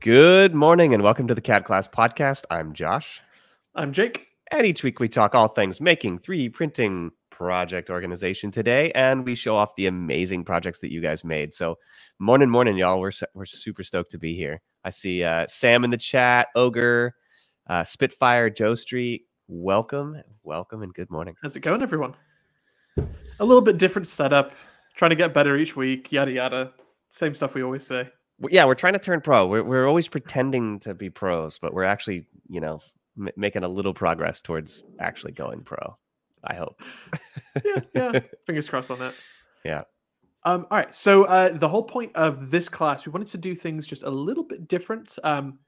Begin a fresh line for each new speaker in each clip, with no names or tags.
Good morning and welcome to the CADclass Podcast. I'm Josh.
I'm Jake.
And each week we talk all things making, 3D printing, project organization today, and we show off the amazing projects that you guys made. So, morning, morning, y'all. We're, we're super stoked to be here. I see uh, Sam in the chat, Ogre, uh, Spitfire, Joe Street. Welcome, welcome, and good morning.
How's it going, everyone? A little bit different setup, trying to get better each week, yada, yada. Same stuff we always say
yeah, we're trying to turn pro. We're we're always pretending to be pros, but we're actually, you know, m- making a little progress towards actually going pro. I hope.
yeah, yeah. Fingers crossed on that.
Yeah.
Um, all right. So uh, the whole point of this class, we wanted to do things just a little bit different. Um,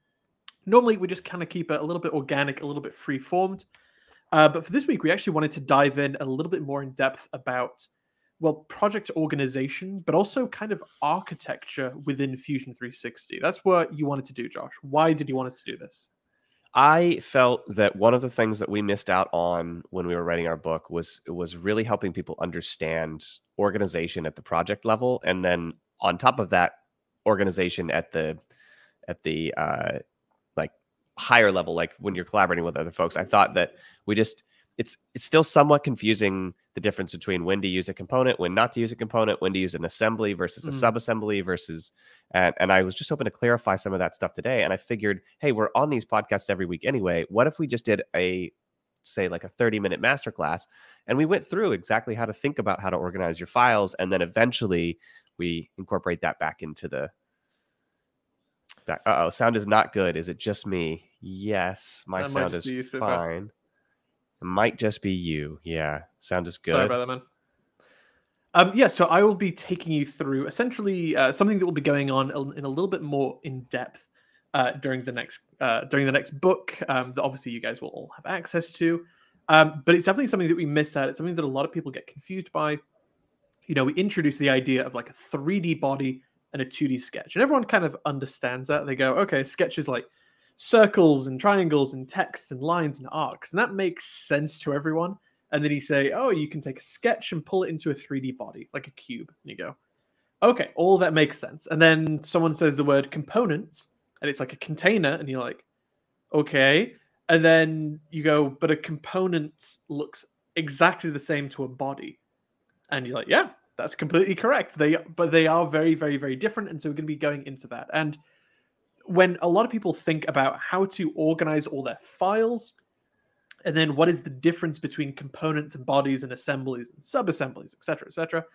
normally, we just kind of keep it a little bit organic, a little bit free formed. Uh, but for this week, we actually wanted to dive in a little bit more in depth about well, project organization, but also kind of architecture within Fusion 360. That's what you wanted to do, Josh. Why did you want us to do this?
I felt that one of the things that we missed out on when we were writing our book was was really helping people understand organization at the project level, and then on top of that, organization at the at the uh, like higher level, like when you're collaborating with other folks. I thought that we just it's it's still somewhat confusing the difference between when to use a component, when not to use a component, when to use an assembly versus a mm. subassembly versus and and I was just hoping to clarify some of that stuff today. And I figured, hey, we're on these podcasts every week anyway. What if we just did a say like a 30 minute masterclass and we went through exactly how to think about how to organize your files and then eventually we incorporate that back into the back uh-oh sound is not good is it just me yes my that sound is fine it might just be you. Yeah. Sound is good.
Sorry about that, man. Um, yeah, so I will be taking you through essentially uh, something that will be going on in a little bit more in depth uh, during the next uh, during the next book um, that obviously you guys will all have access to. Um, but it's definitely something that we miss out. It's something that a lot of people get confused by. You know, we introduce the idea of like a 3D body and a 2D sketch, and everyone kind of understands that. They go, okay, sketch is like circles and triangles and texts and lines and arcs. And that makes sense to everyone. And then you say, oh, you can take a sketch and pull it into a 3D body, like a cube. And you go, okay, all that makes sense. And then someone says the word components, and it's like a container. And you're like, okay. And then you go, but a component looks exactly the same to a body. And you're like, yeah, that's completely correct. They, but they are very, very, very different. And so we're going to be going into that. And when a lot of people think about how to organize all their files, and then what is the difference between components and bodies and assemblies and sub-assemblies, etc., etc.,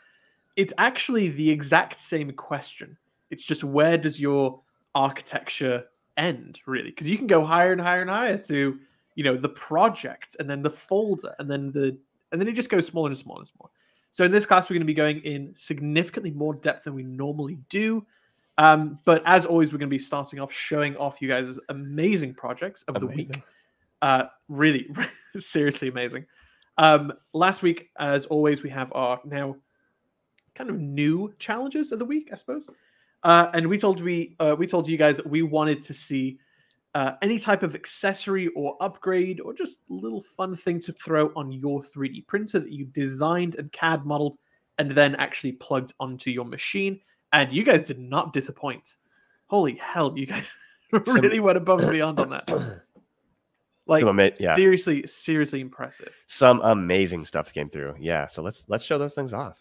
it's actually the exact same question. It's just where does your architecture end, really? Because you can go higher and higher and higher to, you know, the project and then the folder and then the and then it just goes smaller and smaller and smaller. So in this class, we're going to be going in significantly more depth than we normally do. Um, but as always, we're going to be starting off showing off you guys' amazing projects of amazing. the week. Uh, really, seriously amazing. Um, last week, as always, we have our now kind of new challenges of the week, I suppose. Uh, and we told we uh, we told you guys that we wanted to see uh, any type of accessory or upgrade or just little fun thing to throw on your 3D printer that you designed and CAD modeled and then actually plugged onto your machine and you guys did not disappoint. Holy hell, you guys really Some... went above and beyond on that. Like ama- yeah. seriously, seriously impressive.
Some amazing stuff came through. Yeah, so let's let's show those things off.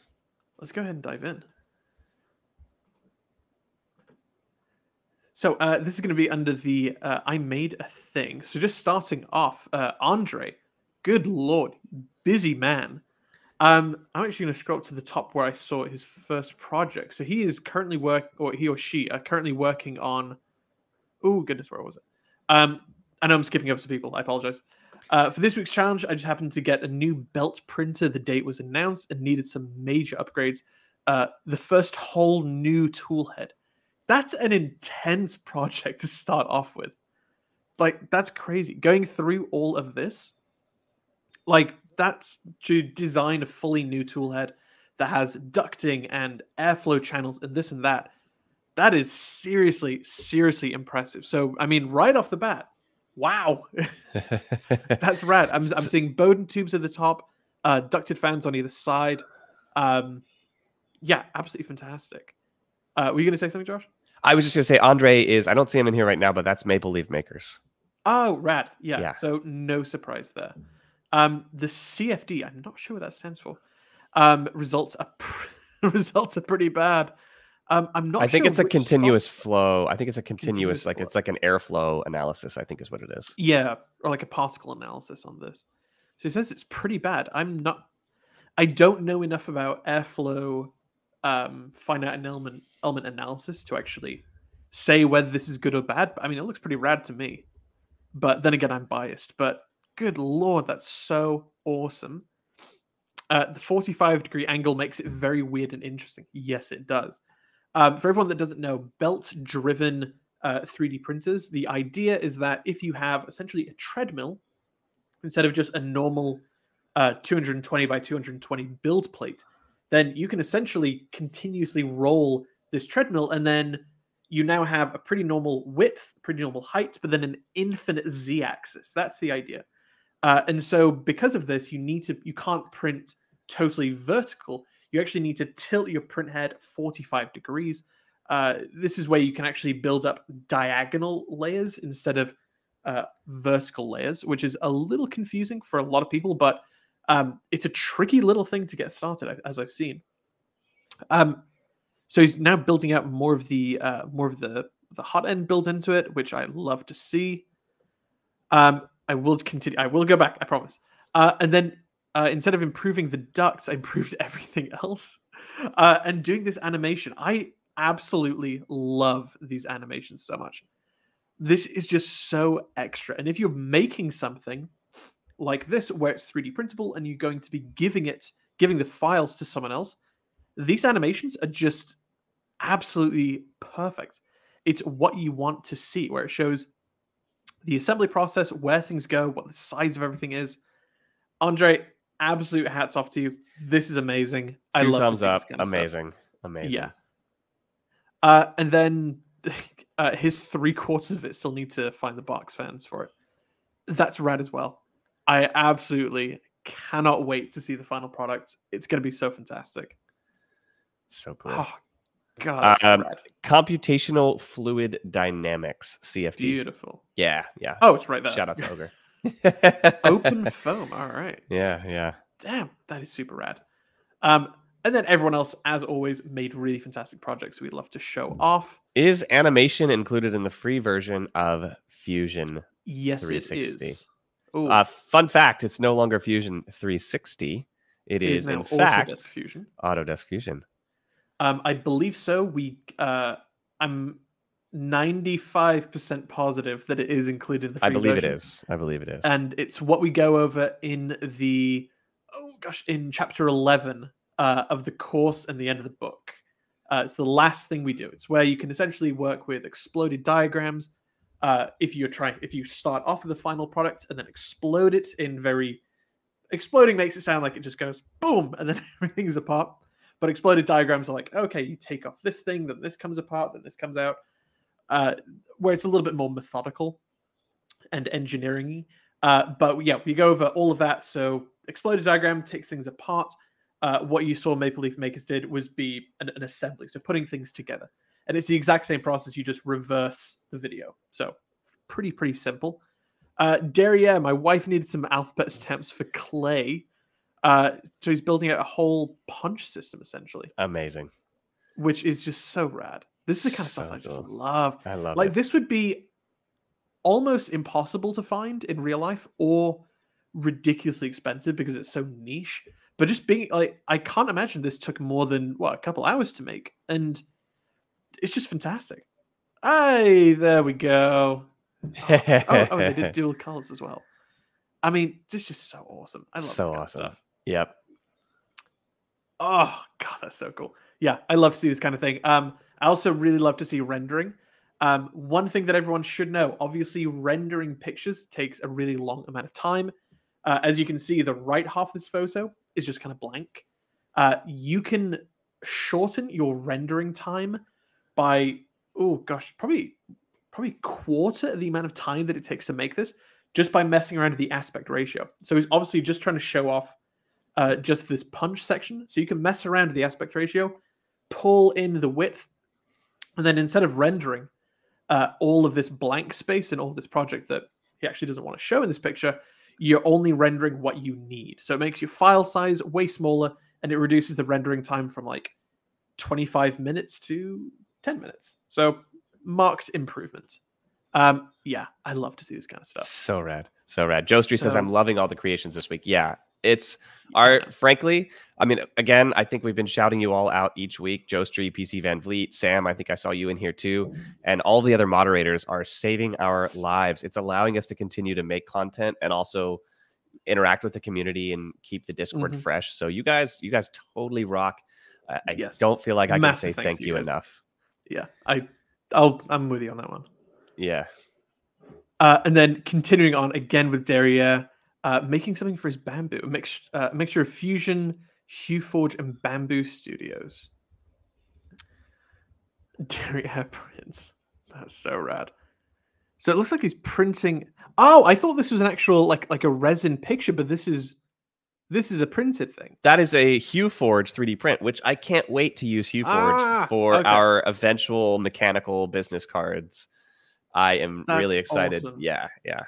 Let's go ahead and dive in. So uh, this is going to be under the uh, I made a thing. So just starting off, uh, Andre, good lord, busy man. Um, I'm actually going to scroll up to the top where I saw his first project. So he is currently work, or he or she are currently working on. Oh goodness, where was it? Um, I know I'm skipping over some people. I apologize. Uh, for this week's challenge, I just happened to get a new belt printer. The date was announced and needed some major upgrades. Uh, the first whole new tool head. That's an intense project to start off with. Like that's crazy. Going through all of this, like that's to design a fully new toolhead that has ducting and airflow channels and this and that. That is seriously, seriously impressive. So, I mean, right off the bat, wow, that's rad. I'm, I'm seeing Bowden tubes at the top, uh, ducted fans on either side. Um, yeah, absolutely fantastic. Uh, were you going to say something, Josh?
I was just gonna say Andre is. I don't see him in here right now, but that's Maple Leaf Makers.
Oh, rad. Yeah.
Yeah.
So no surprise there. Um, the CFD. I'm not sure what that stands for. Um, results are pr- results are pretty bad. Um, I'm not.
I think
sure
it's a continuous flow. I think it's a continuous,
Continuous
like
flow.
it's like an airflow analysis. I think is what it is.
Yeah, or like a particle analysis on this. So it says it's pretty bad. I'm not. I don't know enough about airflow, um, finite element element analysis to actually say whether this is good or bad. But I mean, it looks pretty rad to me. But then again, I'm biased. But good lord, that's so awesome. Uh, the 45 degree angle makes it very weird and interesting. Yes, it does. Um, for everyone that doesn't know, belt driven uh, 3D printers, the idea is that if you have essentially a treadmill instead of just a normal uh, 220 by 220 build plate, then you can essentially continuously roll this treadmill and then you now have a pretty normal width, pretty normal height, but then an infinite z axis. That's the idea. Uh, and so because of this, you need to you can't print totally vertical. You actually need to tilt your print head 45 degrees. Uh, this is where you can actually build up diagonal layers instead of uh, vertical layers, which is a little confusing for a lot of people, but um, it's a tricky little thing to get started, as I've seen. Um, so he's now building out more of the uh, more of the the hot end built into it, which I love to see. Um, I will continue. I will go back. I promise. Uh, and then uh, instead of improving the ducts, I improved everything else. Uh, and doing this animation, I absolutely love these animations so much. This is just so extra. And if you're making something like this, where it's 3D printable, and you're going to be giving it, giving the files to someone else, these animations are just absolutely perfect. It's what you want to see, where it shows the assembly process, where things go, what the size of everything is. Andre, absolute hats off to you. This is amazing. I
Two
love to
thumbs up.
of stuff.
Amazing. Amazing.
Yeah. Uh, and then uh, his three quarters of it still need to find the box fans for it. That's rad as well. I absolutely cannot wait to see the final product. It's going to be so fantastic.
So cool.
Oh, God,
Um. Computational fluid dynamics CFD.
beautiful.
Yeah, yeah.
Oh, it's right there.
Shout out to Ogre.
OpenFOAM. All right.
Yeah, yeah.
Damn, that is super rad. Um, and then everyone else, as always, made really fantastic projects we'd love to show off.
Is animation included in the free version of Fusion?
Yes, it
360.
is. Oh,
Uh, fun fact: it's no longer Fusion 360. It
it
is,
is
in fact
Autodesk Fusion.
Autodesk Fusion.
Um, I believe so. We, uh, I'm 95% positive that it is included in the free
I believe
version.
it is. I believe it is.
And it's what we go over in the, oh gosh, in chapter 11 uh, of the course and the end of the book. Uh, it's the last thing we do. It's where you can essentially work with exploded diagrams. Uh, if you're trying, if you start off with the final product and then explode it in very, exploding makes it sound like it just goes boom and then everything's apart. But exploded diagrams are like, okay, you take off this thing, then this comes apart, then this comes out. Uh, where it's a little bit more methodical and engineering uh, but yeah, we go over all of that. So exploded diagram takes things apart. Uh, what you saw Maple Leaf Makers did was be an, an assembly, so putting things together, and it's the exact same process. You just reverse the video. So pretty pretty simple. Uh, Derriere, my wife needed some alphabet stamps for clay, uh, so he's building a whole punch system essentially,
Amazing.
which is just so rad. This is the kind of stuff I just
cool.
love
I love
like
it.
this would be almost impossible to find in real life or ridiculously expensive because it's so niche but just being like i can't imagine this took more than what a couple hours to make and it's just fantastic hey there we go oh, oh they did dual colors as well i mean it's just so awesome i love
So
this kind
awesome.
of stuff
Yep.
Oh god, that's so cool. Yeah, I love to see this kind of thing. Um, I also really love to see rendering. Um, one thing that everyone should know, obviously, rendering pictures takes a really long amount of time. Uh, as you can see, the right half of this photo is just kind of blank. Uh, you can shorten your rendering time by oh gosh, probably probably quarter of the amount of time that it takes to make this just by messing around with the aspect ratio. So he's obviously just trying to show off uh, just this punch section. So you can mess around with the aspect ratio, pull in the width, And then instead of rendering uh, all of this blank space and all this project that he actually doesn't want to show in this picture, you're only rendering what you need. So it makes your file size way smaller and it reduces the rendering time from like 25 minutes to 10 minutes. So marked improvement. Um, yeah, I love to see this kind of stuff.
So rad. So rad. Joe Street
So-
says, I'm loving all the creations this week. Yeah. It's our frankly, I mean, again, I think we've been shouting you all out each week. Joe Street, PC Van Vliet, Sam, I think I saw you in here too. And all the other moderators are saving our lives. It's allowing us to continue to make content and also interact with the community and keep the Discord
Mhm.
fresh. So you guys, you guys totally rock. I, I
Yes.
don't feel like I
Massive
can say thank you
you
enough.
Yeah, I, I'll, I'm with you on that one.
Yeah.
Uh, and then continuing on again with Derriere, uh, making something for his Bambu, a, mix, uh, a mixture of Fusion, HueForge, and Bambu Studios. Derriere prints. That's so rad. So it looks like he's printing. Oh, I thought this was an actual like like a resin picture, but this is this is a printed thing.
That is a HueForge 3D print, which I can't wait to use HueForge
Ah,
for
okay.
our eventual mechanical business cards. I am really excited.
awesome.
Yeah, yeah.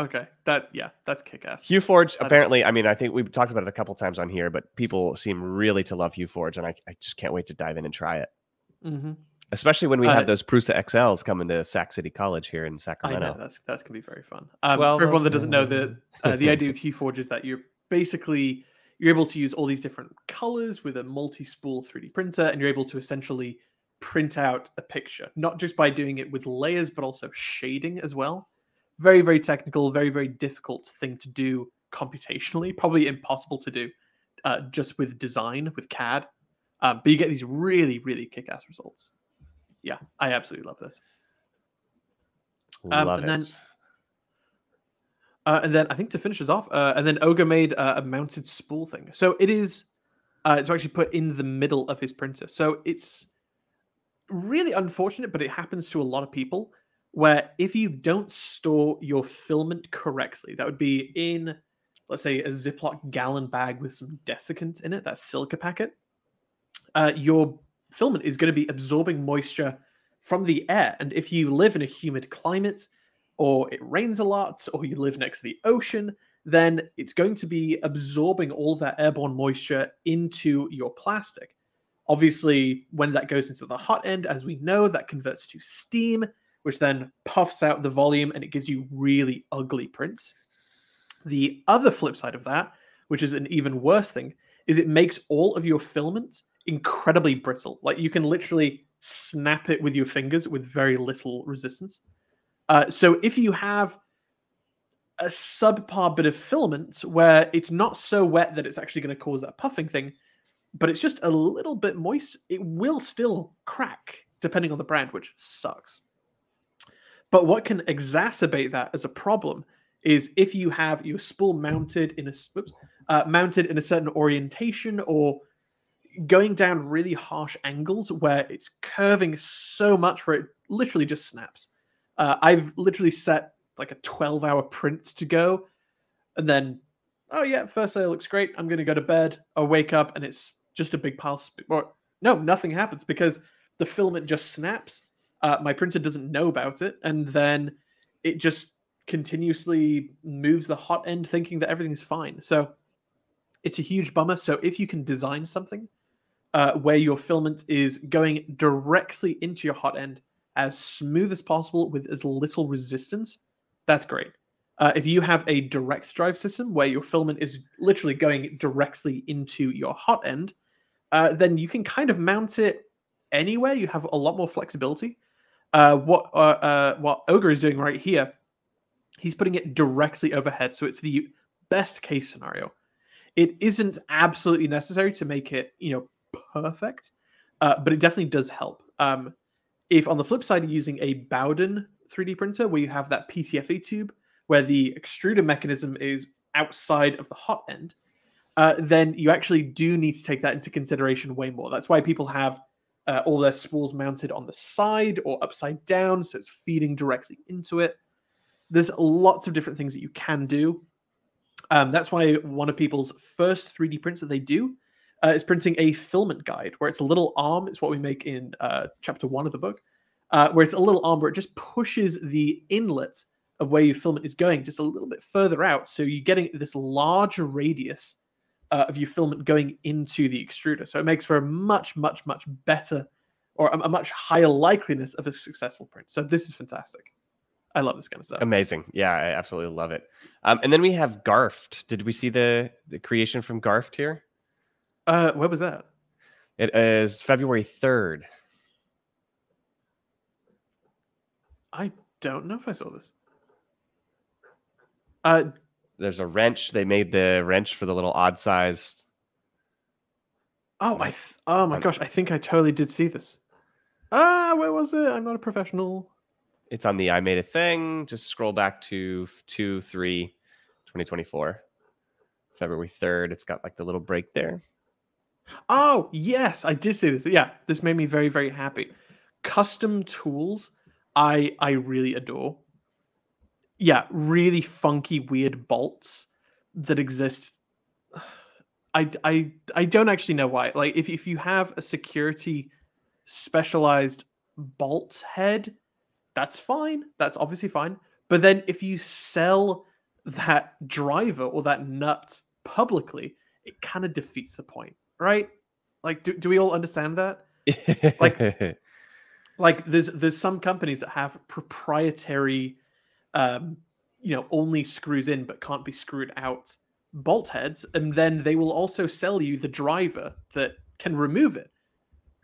Okay, that yeah, that's kick ass.
HueForge,
That is-
apparently, I mean, I think we've talked about it a couple times on here, but people seem really to love HueForge, and I, I just can't wait to dive in and try it.
hmm
Especially when we
Uh,
have those Prusa XLs coming to Sac City College here in
I
Sacramento.
know that's that's gonna be very fun. Um,
12
for everyone that doesn't know, the uh, the idea of HueForge is that you're basically you're able to use all these different colors with a multi-spool 3D printer, and you're able to essentially print out a picture, not just by doing it with layers, but also shading as well. Very, very technical, very, very difficult thing to do computationally. Probably impossible to do uh, just with design with CAD. Um, but you get these really, really kick-ass results. Yeah, I absolutely love this. um,
love
and
it.
then- Uh, and then I think to finish us off, uh, and then Ogre made uh, a mounted spool thing. So it is, uh, it's actually put in the middle of his printer. So it's really unfortunate, but it happens to a lot of people where if you don't store your filament correctly, that would be in, let's say, a Ziploc gallon bag with some desiccant in it, that silica packet, uh, your filament is going to be absorbing moisture from the air. And if you live in a humid climate, or it rains a lot, or you live next to the ocean, then it's going to be absorbing all that airborne moisture into your plastic. Obviously, when that goes into the hot end, as we know, that converts to steam, which then puffs out the volume and it gives you really ugly prints. The other flip side of that, which is an even worse thing, is it makes all of your filament incredibly brittle. Like you can literally snap it with your fingers with very little resistance. Uh, so if you have a subpar bit of filament where it's not so wet that it's actually going to cause that puffing thing, but it's just a little bit moist, it will still crack depending on the brand, which sucks. But what can exacerbate that as a problem is if you have your spool mounted in a s- whoops, uh, mounted in a certain orientation or going down really harsh angles where it's curving so much where it literally just snaps. Uh, I've literally set like a 12 hour print to go, and then, oh yeah, first layer looks great. I'm going to go to bed. I wake up and it's just a big pile. Sp- or, no, nothing happens because the filament just snaps. Uh, my printer doesn't know about it, and then it just continuously moves the hot end, thinking that everything's fine. So it's a huge bummer. So if you can design something uh, where your filament is going directly into your hot end as smooth as possible with as little resistance, that's great. Uh, if you have a direct drive system where your filament is literally going directly into your hot end, uh, then you can kind of mount it anywhere. You have a lot more flexibility. Uh, what uh, uh, what Ogre is doing right here, he's putting it directly overhead, so it's the best case scenario. It isn't absolutely necessary to make it, you know, perfect, uh, but it definitely does help. Um, if on the flip side you're using a Bowden 3D printer where you have that PTFE tube where the extruder mechanism is outside of the hot end, uh, then you actually do need to take that into consideration way more. That's why people have uh, all their spools mounted on the side or upside down, so it's feeding directly into it. There's lots of different things that you can do. Um, that's why one of people's first 3D prints that they do uh, is printing a filament guide where it's a little arm. It's what we make in uh, chapter one of the book, uh, where it's a little arm where it just pushes the inlet of where your filament is going just a little bit further out. So you're getting this larger radius uh, of your filament going into the extruder. So it makes for a much, much, much better or a, a much higher likeliness of a successful print. So this is fantastic. I love this kind of stuff.
Amazing. Yeah, I absolutely love it. Um, and then we have Garft. Did we see the the creation from Garft here?
Uh, where was that?
It is February third.
I don't know if I saw this. Uh,
There's a wrench. They made the wrench for the little odd sized.
oh, I. Th- oh my gosh, I think I totally did see this. Ah, where was it? I'm not a professional.
It's on the I made a thing. Just scroll back to 2 3 2024. February 3rd. It's got like the little break there.
Oh, yes, I did see this. Yeah, this made me very, very happy. Custom tools, I I really adore. Yeah, really funky, weird bolts that exist. I I I don't actually know why. Like, if if you have a security specialized bolt head, that's fine. That's obviously fine. But then if you sell that driver or that nut publicly, it kind of defeats the point, right? Like, do, do we all understand that? Like- Like, there's there's some companies that have proprietary, um, you know, only screws in but can't be screwed out bolt heads, and then they will also sell you the driver that can remove it.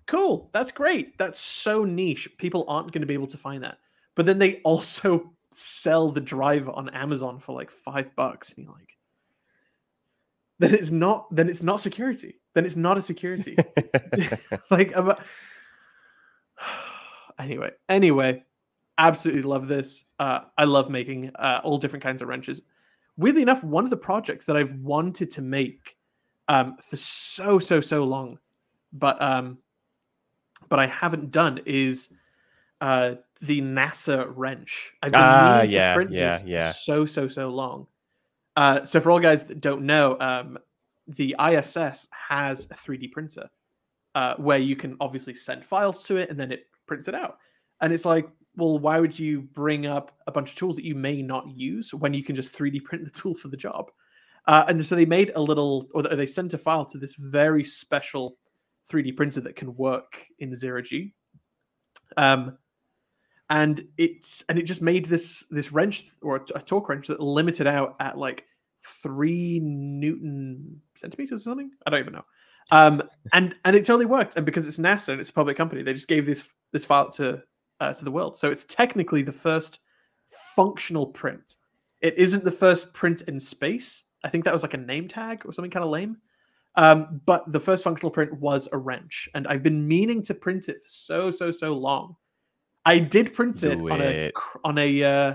Cool, that's great. That's so niche. People aren't going to be able to find that. But then they also sell the driver on Amazon for like five bucks, and you're like, then it's not. Then it's not security. Then it's not a security. like anyway anyway absolutely love this uh i love making uh all different kinds of wrenches weirdly enough one of the projects that i've wanted to make um for so so so long but um but i haven't done is uh the nasa wrench i've been
Ah,
meaning to
yeah,
print
yeah,
this
yeah.
so so so long uh so for all guys that don't know um the iss has a 3d printer uh, where you can obviously send files to it and then it prints it out. And it's like, well, why would you bring up a bunch of tools that you may not use when you can just 3D print the tool for the job? Uh, and so they made a little, or they sent a file to this very special 3D printer that can work in zero G. Um, and it's and it just made this this wrench or a torque wrench that limited out at like three newton centimeters or something. I don't even know um and and it totally worked and because it's nasa and it's a public company they just gave this this file to uh, to the world. So it's technically the first functional print. It isn't the first print in space. I think that was like a name tag or something kind of lame. Um but the first functional print was a wrench and i've been meaning to print it for so so so long. I did print it
Do
on a on a uh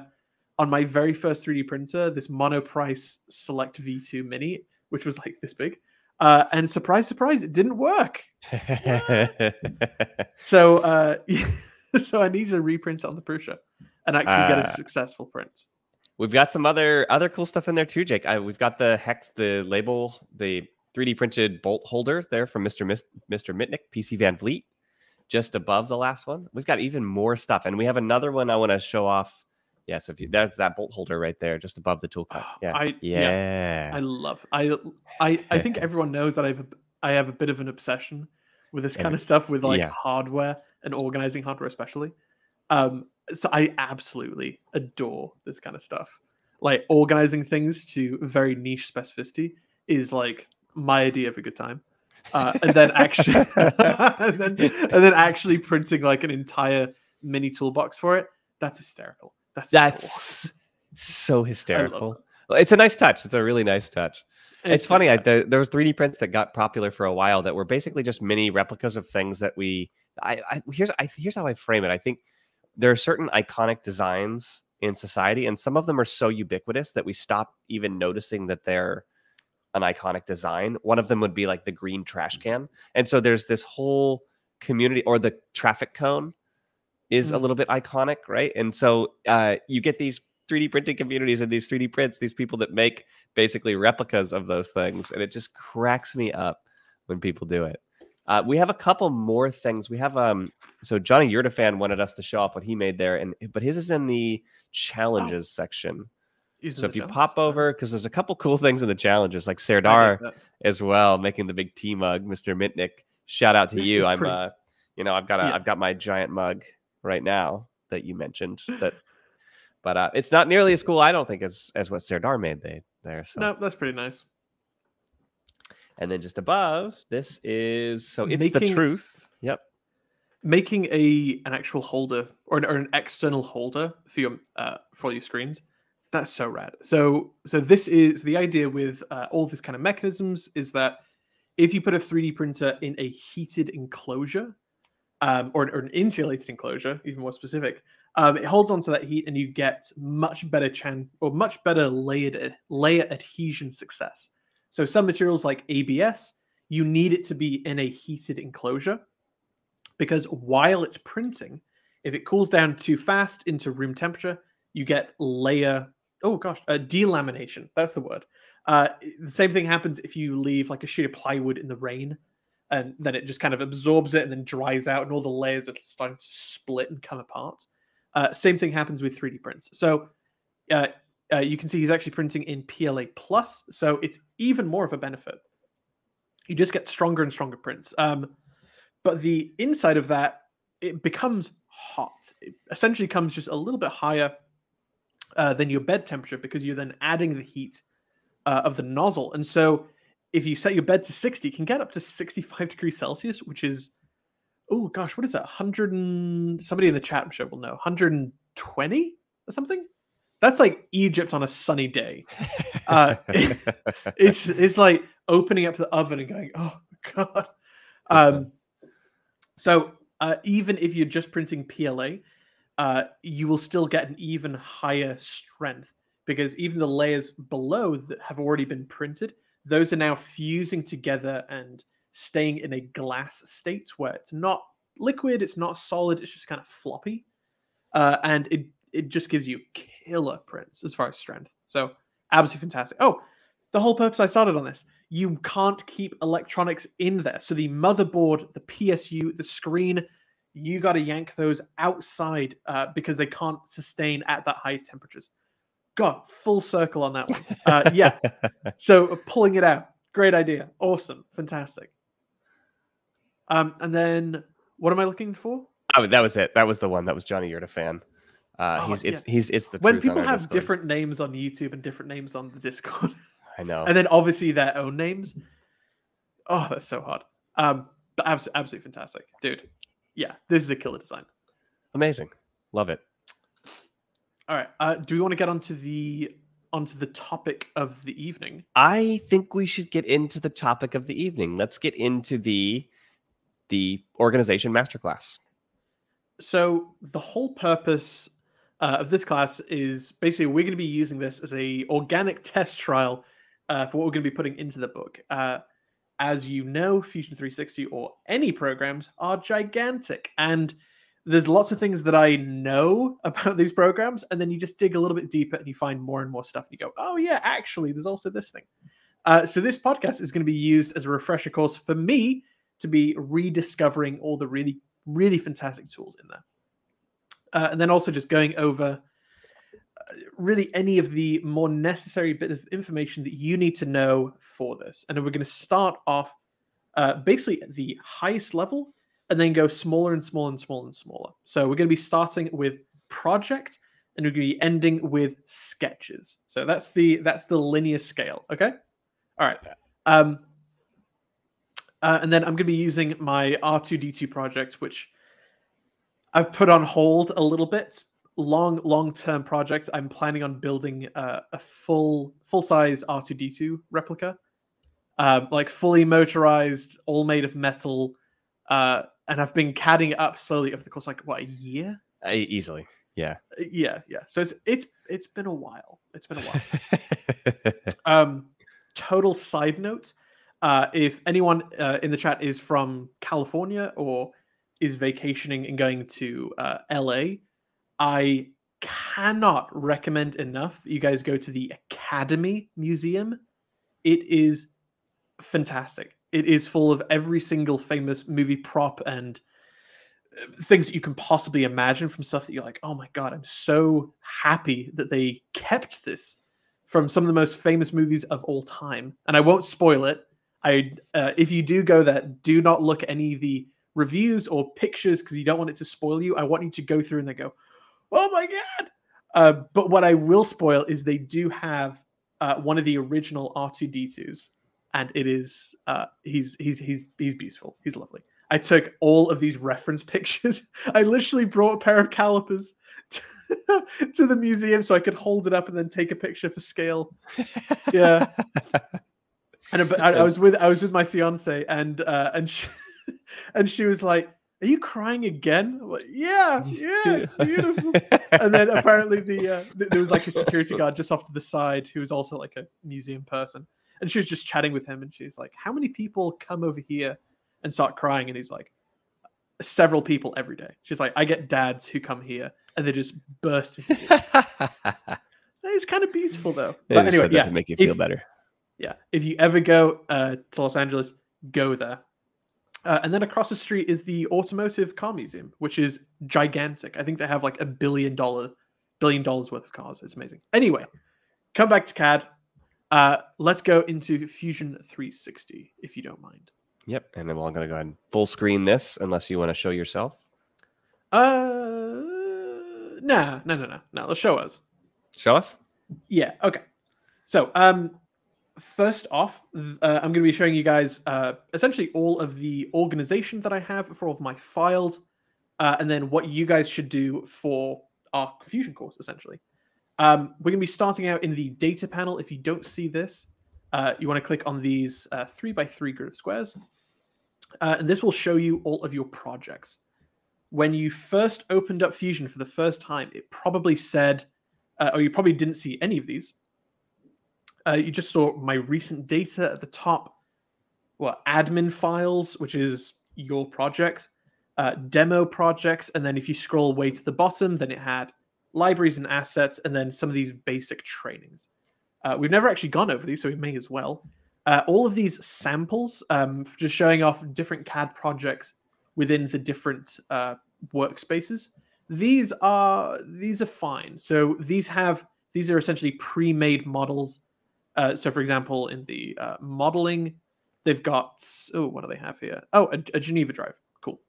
on my very first 3d printer this monoprice select v2 mini which was like this big. Uh, and surprise, surprise, it didn't work. So, uh, so I need to reprint on the Prusa and actually get a
Uh,
successful print.
We've got some other other cool stuff in there too, Jake. I, we've got the hex, the label, the 3D printed bolt holder there from Mr. Mis- Mr. Mitnick, PC Van Vliet, just above the last one. We've got even more stuff, and we have another one I want to show off. Yeah, so if you that's that bolt holder right there, just above the tool cut. Yeah,
I yeah,
yeah.
I love. I I I think everyone knows that I've I have a bit of an obsession with this kind of stuff with like
yeah.
hardware and organizing hardware especially. Um, so I absolutely adore this kind of stuff. Like organizing things to very niche specificity is like my idea of a good time. Uh, and then actually and, then, and then actually printing like an entire mini toolbox for it that's hysterical that's.
That's so hysterical. It's a nice touch. It's a really nice touch. It's, funny. I, the, there was 3D prints that got popular for a while that were basically just mini replicas of things that we. I, I here's I, here's how I frame it. I think there are certain iconic designs in society, and some of them are so ubiquitous that we stop even noticing that they're an iconic design. One of them would be like the green trash can, and so there's this whole community or the traffic cone is a
Mhm.
little bit iconic, right? And so uh, you get these 3D printing communities and these 3D prints, these people that make basically replicas of those things, and it just cracks me up when people do it. Uh, we have a couple more things. We have um so Johnny Yurtafan wanted us to show off what he made there, and but his is in the challenges oh. section. so if you pop over, because there's a couple cool things in the challenges, like Serdar as well, making the big tea mug, Mr. Mitnick. Shout out to this you. I'm pretty... uh you know, I've got a yeah. have got my giant mug right now that you mentioned that but uh it's not nearly as cool, I don't think, as as what Serdar made they there. So
no, that's pretty nice.
And then just above, this is so it's making, the truth. Yep.
Making a an actual holder or an, or an external holder for your uh, for your screens. That's so rad. So so this is the idea with uh, all this kind of mechanisms is that if you put a 3D printer in a heated enclosure, um, or, or an insulated enclosure, even more specific, um, it holds onto that heat and you get much better chan or much better layered layer adhesion success. So some materials like ABS, you need it to be in a heated enclosure because while it's printing, if it cools down too fast into room temperature, you get layer, oh gosh, uh, delamination. That's the word. Uh, the same thing happens if you leave like a sheet of plywood in the rain and then it just kind of absorbs it and then dries out and all the layers are starting to split and come apart. Uh, same thing happens with 3D prints. So uh, uh, you can see he's actually printing in PLA plus, so it's even more of a benefit. You just get stronger and stronger prints. Um, but the inside of that, it becomes hot. It essentially comes just a little bit higher uh, than your bed temperature because you're then adding the heat uh, of the nozzle. And so if you set your bed to 60, it can get up to 65 degrees Celsius, which is, oh gosh, what is that? 100 and somebody in the chat I'm sure will know, 120 or something? That's like Egypt on a sunny day. Uh, it's it's like opening up the oven and going, oh god. Um, so uh, even if you're just printing PLA, uh, you will still get an even higher strength because even the layers below that have already been printed, those are now fusing together and staying in a glass state where it's not liquid, it's not solid, it's just kind of floppy, uh, and it it just gives you killer prints as far as strength. So absolutely fantastic. Oh, the whole purpose I started on this. You can't keep electronics in there. So the motherboard, the PSU, the screen, you got to yank those outside uh, because they can't sustain at that high temperatures. God, full circle on that one. Uh, yeah. so uh, pulling it out, great idea. Awesome. Fantastic. Um, and then what am I looking for?
Oh, that was it. That was the one. That was Johnny. You're a fan. Uh, oh, he's it's yeah. he's it's the
when people have Discord. different names on YouTube and different names on the Discord.
I know,
and then obviously their own names. Oh, that's so hard. Um, but absolutely, absolutely fantastic, dude. Yeah, this is a killer design.
Amazing, love it.
All right, uh, do we want to get onto the onto the topic of the evening?
I think we should get into the topic of the evening. Let's get into the the organization masterclass.
So the whole purpose uh, of this class is basically we're going to be using this as a organic test trial uh, for what we're going to be putting into the book. Uh, as you know, Fusion 360 or any programs are gigantic, and there's lots of things that I know about these programs, and then you just dig a little bit deeper and you find more and more stuff, and you go, "Oh yeah, actually, there's also this thing." Uh, so this podcast is going to be used as a refresher course for me to be rediscovering all the really, really fantastic tools in there uh, and then also just going over uh, really any of the more necessary bit of information that you need to know for this. And then we're going to start off uh, basically at the highest level and then go smaller and smaller and smaller and smaller. So we're going to be starting with project and we're going to be ending with sketches. So that's the that's the linear scale. Okay. All right. Um, uh, and then I'm going to be using my R2D2 project, which I've put on hold a little bit. Long, long term projects. I'm planning on building uh, a full, full size R2D2 replica, um, like fully motorized, all made of metal. Uh, and I've been CADing it up slowly over the course, like what a year?
Uh, easily, yeah,
uh, yeah, yeah. So it's it's it's been a while. It's been a while. um, total side note: uh, if anyone uh, in the chat is from California or is vacationing and going to uh, LA, I cannot recommend enough that you guys go to the Academy Museum. It is fantastic. It is full of every single famous movie prop and uh, things that you can possibly imagine from stuff that you're like, oh my god, I'm so happy that they kept this from some of the most famous movies of all time. And I won't spoil it. I uh, if you do go there, do not look any of the reviews or pictures because you don't want it to spoil you. I want you to go through and they go, oh my god. Uh, but what I will spoil is they do have uh, one of the original R2D2s, and it is uh, he's he's he's he's beautiful. He's lovely. I took all of these reference pictures. I literally brought a pair of calipers to, to the museum so I could hold it up and then take a picture for scale. Yeah. and I, I was with I was with my fiance and uh, and she, and she was like, "Are you crying again?" Like, yeah, yeah, it's beautiful. and then apparently the uh, there was like a security guard just off to the side who was also like a museum person, and she was just chatting with him, and she's like, "How many people come over here and start crying?" And he's like, "Several people every day." She's like, "I get dads who come here and they just burst into tears." it's kind of beautiful though.
But anyway, yeah, to make you feel
if,
better.
Yeah, if you ever go uh, to Los Angeles, go there uh, and then across the street is the Automotive Car Museum, which is gigantic. I think they have like a billion dollar, billion dollars worth of cars. It's amazing. Anyway, come back to CAD. Uh, let's go into Fusion 360, if you don't mind.
Yep, and then we're going to go ahead and full screen this, unless you want to show yourself.
Uh, nah, no, no, no, no. Let's show us.
Show us.
Yeah. Okay. So, um, first off, uh, I'm going to be showing you guys uh, essentially all of the organization that I have for all of my files, uh, and then what you guys should do for our Fusion course, essentially. Um, we're going to be starting out in the data panel. If you don't see this, uh, you want to click on these uh, three by three grid squares, uh, and this will show you all of your projects. When you first opened up Fusion for the first time, it probably said, or you probably didn't see any of these uh, you just saw my recent data at the top. Well, admin files, which is your projects, uh, demo projects, and then if you scroll way to the bottom, then it had libraries and assets, and then some of these basic trainings. Uh, we've never actually gone over these, so we may as well. Uh, all of these samples, um, just showing off different CAD projects within the different uh, workspaces. These are these are fine. So these have these are essentially pre-made models uh, so, for example, in the uh, modeling, they've got oh, what do they have here? Oh, a, a Geneva drive. Cool.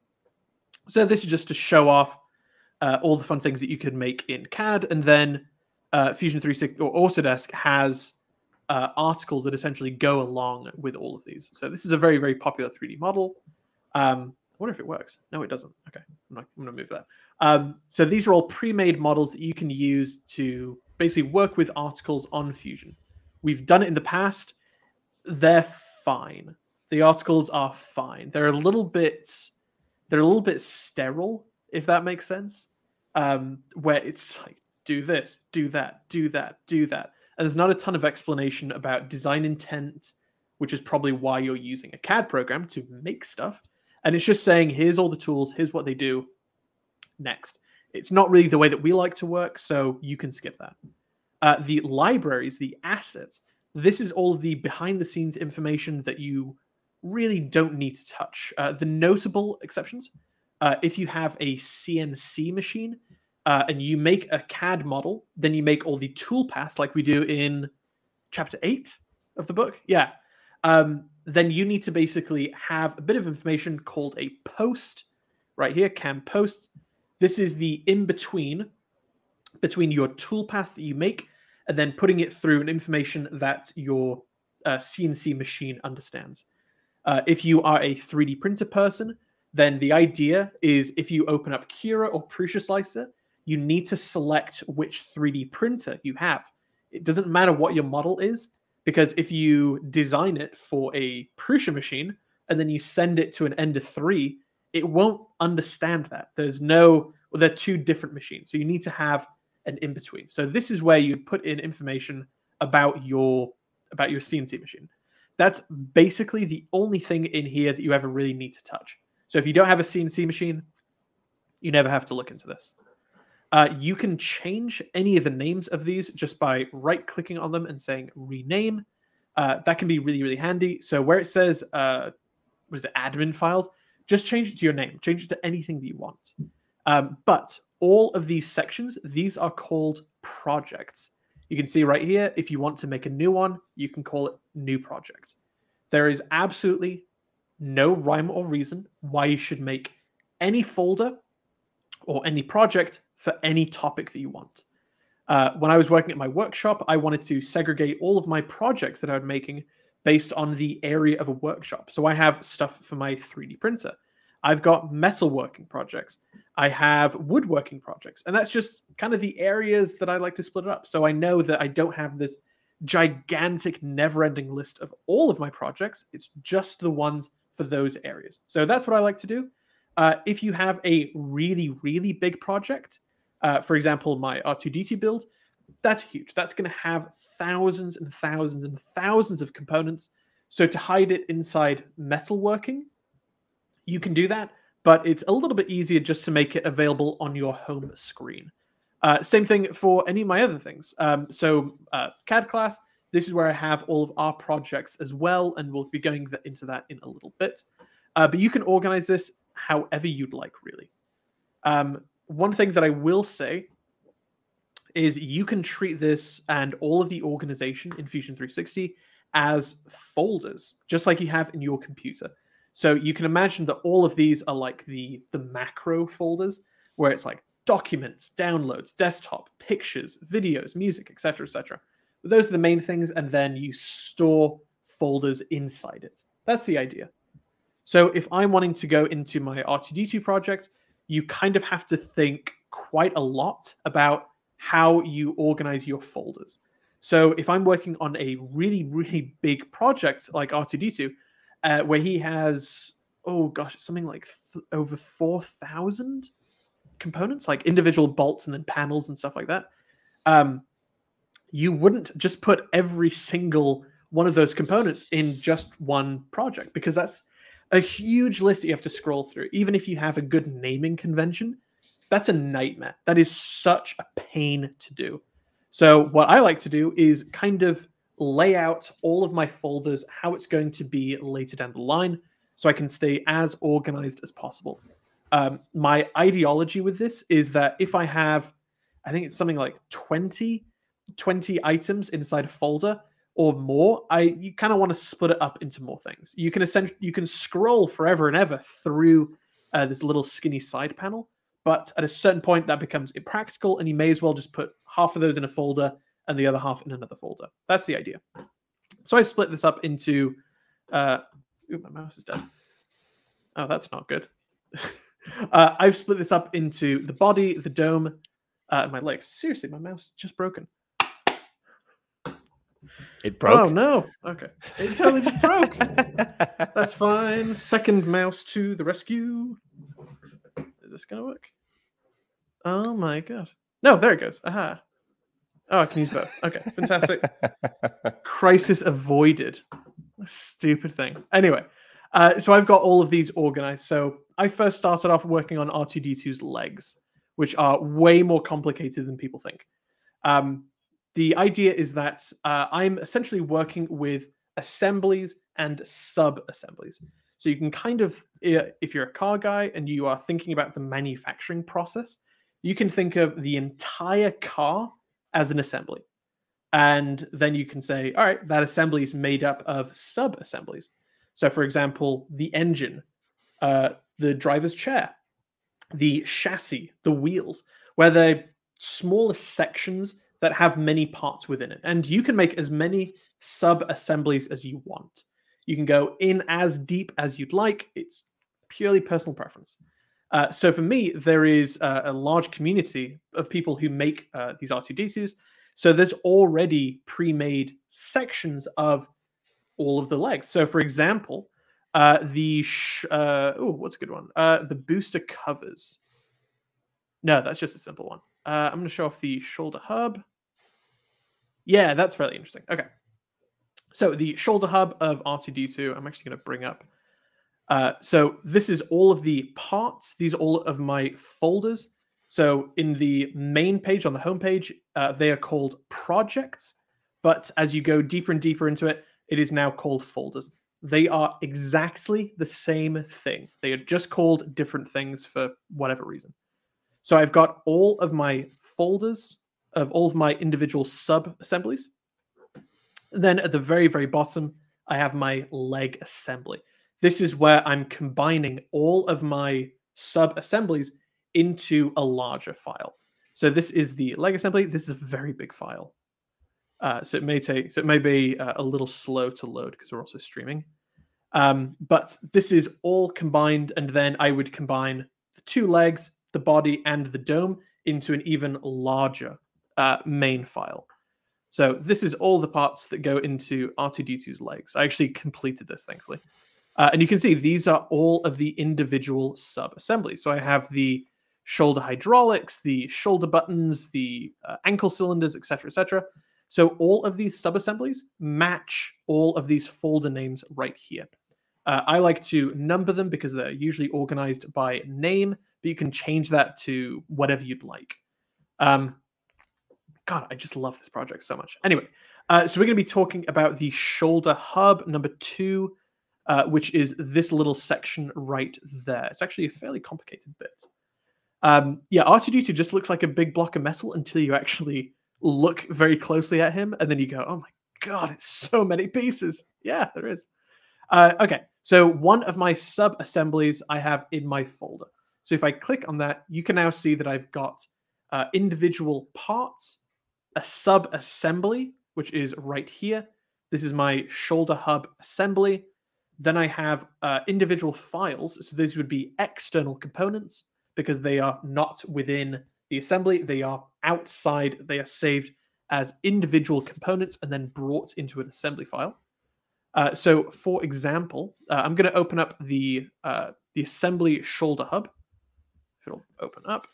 So this is just to show off uh, all the fun things that you can make in CAD, and then uh, Fusion 360 or Autodesk has uh, articles that essentially go along with all of these. So this is a very very popular 3D model. Um, I wonder if it works. No, it doesn't. Okay, I'm, not, I'm going to move that. Um, so these are all pre-made models that you can use to basically work with articles on Fusion. We've done it in the past. They're fine. The articles are fine. They're a little bit they're a little bit sterile, if that makes sense. Um, where it's like, do this, do that, do that, do that. And there's not a ton of explanation about design intent, which is probably why you're using a CAD program to make stuff. And it's just saying, here's all the tools, here's what they do. Next. It's not really the way that we like to work, so you can skip that. Uh, the libraries, the assets, this is all the behind the scenes information that you really don't need to touch. Uh, the notable exceptions uh, if you have a CNC machine uh, and you make a CAD model, then you make all the tool paths like we do in chapter eight of the book. Yeah. Um, then you need to basically have a bit of information called a post right here, CAM post. This is the in between between your tool paths that you make and then putting it through an information that your uh, CNC machine understands. Uh, if you are a 3D printer person, then the idea is if you open up Cura or PrusaSlicer, you need to select which 3D printer you have. It doesn't matter what your model is, because if you design it for a Prusa machine and then you send it to an Ender 3, it won't understand that. There's no, well, they're two different machines. So you need to have and in between. So this is where you put in information about your about your CNC machine. That's basically the only thing in here that you ever really need to touch. So if you don't have a CNC machine, you never have to look into this. Uh, you can change any of the names of these just by right clicking on them and saying rename. uh, that can be really, really handy. So where it says, uh, it, admin files, just change it to your name, change it to anything that you want. Um, but all of these sections, these are called projects. You can see right here, if you want to make a new one, you can call it new project. There is absolutely no rhyme or reason why you should make any folder or any project for any topic that you want. Uh, when I was working at my workshop, I wanted to segregate all of my projects that I was making based on the area of a workshop. So I have stuff for my 3D printer. I've got metalworking projects. I have woodworking projects. And that's just kind of the areas that I like to split it up. So I know that I don't have this gigantic, never ending list of all of my projects. It's just the ones for those areas. So that's what I like to do. Uh, if you have a really, really big project, uh, for example, my R2D2 build, that's huge. That's going to have thousands and thousands and thousands of components. So to hide it inside metalworking, you can do that, but it's a little bit easier just to make it available on your home screen. Uh, same thing for any of my other things. Um, so uh, CADclass, this is where I have all of our projects as well, and we'll be going into that in a little bit. Uh, but you can organize this however you'd like, really. Um, one thing that I will say is you can treat this and all of the organization in Fusion 360 as folders, just like you have in your computer. So you can imagine that all of these are like the the macro folders, where it's like documents, downloads, desktop, pictures, videos, music, etc., etc. Those are the main things, and then you store folders inside it. That's the idea. So if I'm wanting to go into my R2D2 project, you kind of have to think quite a lot about how you organize your folders. So if I'm working on a really, really big project like R2D2, uh, where he has, oh gosh, something like th- over 4,000 components, like individual bolts and then panels and stuff like that, um, you wouldn't just put every single one of those components in just one project because that's a huge list that you have to scroll through. Even if you have a good naming convention, that's a nightmare. That is such a pain to do. So, what I like to do is kind of lay out all of my folders, how it's going to be later down the line, so I can stay as organized as possible. Um, my ideology with this is that if I have, I think it's something like 20, 20 items inside a folder, or more, I you kind of want to split it up into more things. You can essentially you can scroll forever and ever through uh, this little skinny side panel, but at a certain point that becomes impractical, and you may as well just put half of those in a folder and the other half in another folder. That's the idea. So I've split this up into. Uh, ooh, my mouse is dead. Oh, that's not good. uh, I've split this up into the body, the dome, uh, and my legs. Seriously, my mouse just broken.
It broke.
Oh no! Okay, it totally just broke. That's fine. Second mouse to the rescue. Is this gonna work? Oh my god! No, there it goes. Aha. Oh, I can use both. Okay, fantastic. Crisis avoided. Stupid thing. Anyway, uh, so I've got all of these organized. So I first started off working on R2D2's legs, which are way more complicated than people think. Um, the idea is that uh, I'm essentially working with assemblies and sub assemblies. So you can kind of, if you're a car guy and you are thinking about the manufacturing process, you can think of the entire car as an assembly. And then you can say, all right, that assembly is made up of sub assemblies. So, for example, the engine, uh, the driver's chair, the chassis, the wheels, where they're smaller sections that have many parts within it. And you can make as many sub assemblies as you want. You can go in as deep as you'd like. It's purely personal preference. Uh, so for me, there is a, a, large community of people who make uh, these R2D2s. So there's already pre-made sections of all of the legs. So for example, uh, the uh, oh, what's a good one? Uh, the booster covers. No, that's just a simple one. Uh, I'm going to show off the shoulder hub. Yeah, that's fairly interesting. Okay. So the shoulder hub of R2D2, I'm actually going to bring up. Uh, so this is all of the parts. These are all of my folders. So in the main page on the homepage, uh, they are called projects. But as you go deeper and deeper into it, it is now called folders. They are exactly the same thing. They are just called different things for whatever reason. So I've got all of my folders of all of my individual sub assemblies. Then at the very, very bottom, I have my leg assembly. This is where I'm combining all of my sub assemblies into a larger file. So this is the leg assembly. This is a very big file. Uh, so it may take, so it may be uh, a little slow to load because we're also streaming. Um, but this is all combined, and then I would combine the two legs, the body, and the dome into an even larger uh, main file. So this is all the parts that go into R2D2's legs. I actually completed this, thankfully. Uh, and you can see these are all of the individual sub-assemblies. So I have the shoulder hydraulics, the shoulder buttons, the uh, ankle cylinders, etc., etc. So all of these sub-assemblies match all of these folder names right here. Uh, I like to number them because they're usually organized by name, but you can change that to whatever you'd like. Um, God, I just love this project so much. Anyway, uh, so we're going to be talking about the shoulder hub number two, uh, which is this little section right there. It's actually a fairly complicated bit. Um, yeah, R2D2 just looks like a big block of metal until you actually look very closely at him, and then you go, "Oh my god, it's so many pieces." Yeah, there is. Uh, okay, so one of my sub assemblies I have in my folder. So if I click on that, you can now see that I've got uh, individual parts a sub assembly, which is right here. This is my shoulder hub assembly. Then I have uh, individual files. So these would be external components because they are not within the assembly. They are outside. They are saved as individual components and then brought into an assembly file. Uh, so, for example, uh, I'm going to open up the uh, the assembly shoulder hub. If it'll open up,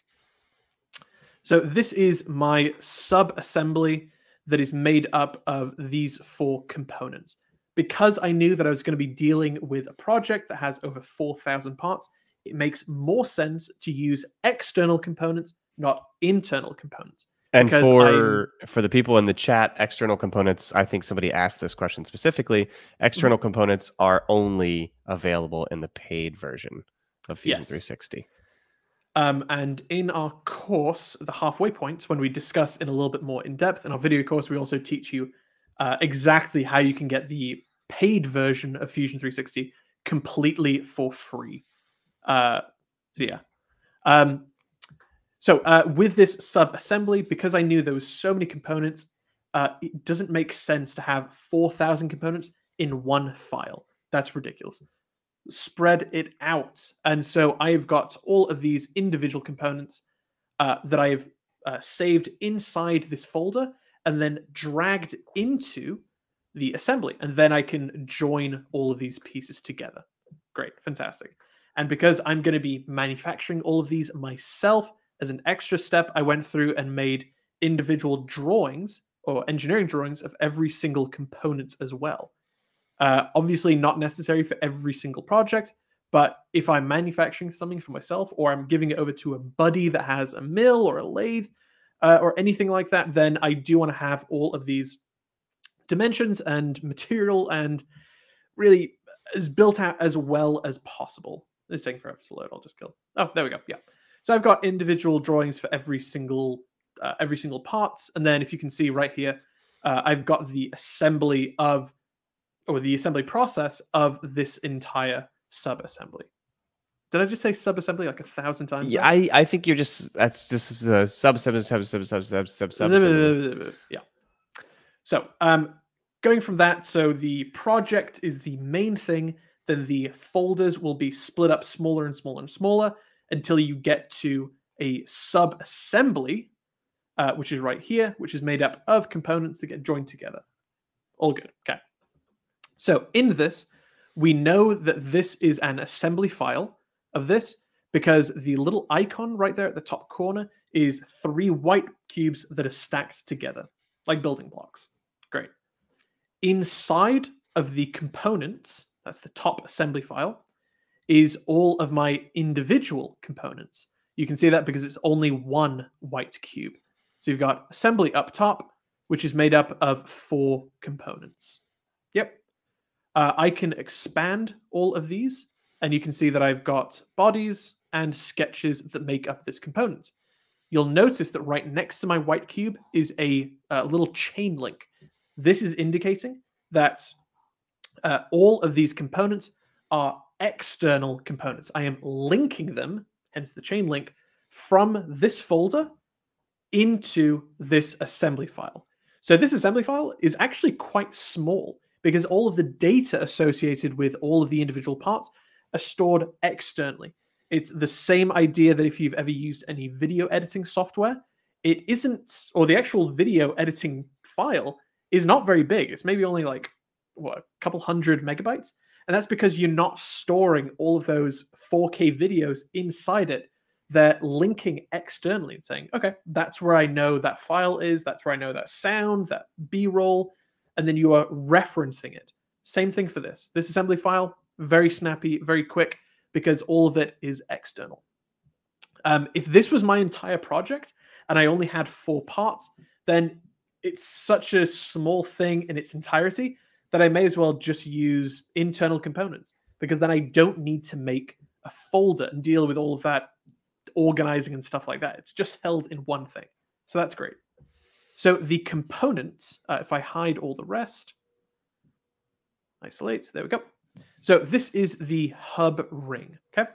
so this is my sub-assembly that is made up of these four components. Because I knew that I was going to be dealing with a project that has over 4,000 parts, it makes more sense to use external components, not internal components.
And for I'm, for the people in the chat, external components, I think somebody asked this question specifically. External mm-hmm. components are only available in the paid version of Fusion yes. 360.
Um, and in our course, the halfway point, when we discuss in a little bit more in depth, in our video course, we also teach you uh, exactly how you can get the paid version of Fusion 360 completely for free. Uh, so yeah. Um, so uh, with this sub assembly, because I knew there was so many components, uh, it doesn't make sense to have 4,000 components in one file. That's ridiculous spread it out. And so I've got all of these individual components uh, that I've uh, saved inside this folder and then dragged into the assembly. And then I can join all of these pieces together. Great, fantastic. And because I'm going to be manufacturing all of these myself as an extra step, I went through and made individual drawings or engineering drawings of every single component as well. Uh, obviously, not necessary for every single project, but if I'm manufacturing something for myself or I'm giving it over to a buddy that has a mill or a lathe uh, or anything like that, then I do want to have all of these dimensions and material and really is built out as well as possible. It's taking forever to load. I'll just kill. Oh, there we go. Yeah. So I've got individual drawings for every single uh, every single part, and then if you can see right here, uh, I've got the assembly of or the assembly process of this entire sub assembly. Did I just say sub assembly like a thousand times?
Yeah, I, I think you're just that's just a sub assembly sub sub sub sub sub sub.
Yeah. So um, going from that, so the project is the main thing. Then the folders will be split up smaller and smaller and smaller until you get to a sub assembly, uh, which is right here, which is made up of components that get joined together. All good. Okay. So in this, we know that this is an assembly file of this because the little icon right there at the top corner is three white cubes that are stacked together, like building blocks. Inside of the components, that's the top assembly file, is all of my individual components. You can see that because it's only one white cube. So you've got assembly up top, which is made up of four components. Yep. uh, I can expand all of these, and you can see that I've got bodies and sketches that make up this component. You'll notice that right next to my white cube is a, a little chain link. This is indicating that uh, all of these components are external components. I am linking them, hence the chain link, from this folder into this assembly file. So this assembly file is actually quite small because all of the data associated with all of the individual parts are stored externally. It's the same idea that if you've ever used any video editing software, it isn't, or the actual video editing file is not very big. It's maybe only like, what, a couple hundred megabytes? And that's because you're not storing all of those 4K videos inside it. They're linking externally and saying, okay, that's where I know that file is. That's where I know that sound, that B roll. And then you are referencing it. Same thing for this. This assembly file, very snappy, very quick, because all of it is external. Um, if this was my entire project and I only had four parts, then it's such a small thing in its entirety that I may as well just use internal components because then I don't need to make a folder and deal with all of that organizing and stuff like that. It's just held in one thing. So that's great. So the components, uh, if I hide all the rest, isolate, there we go. So this is the hub ring, okay?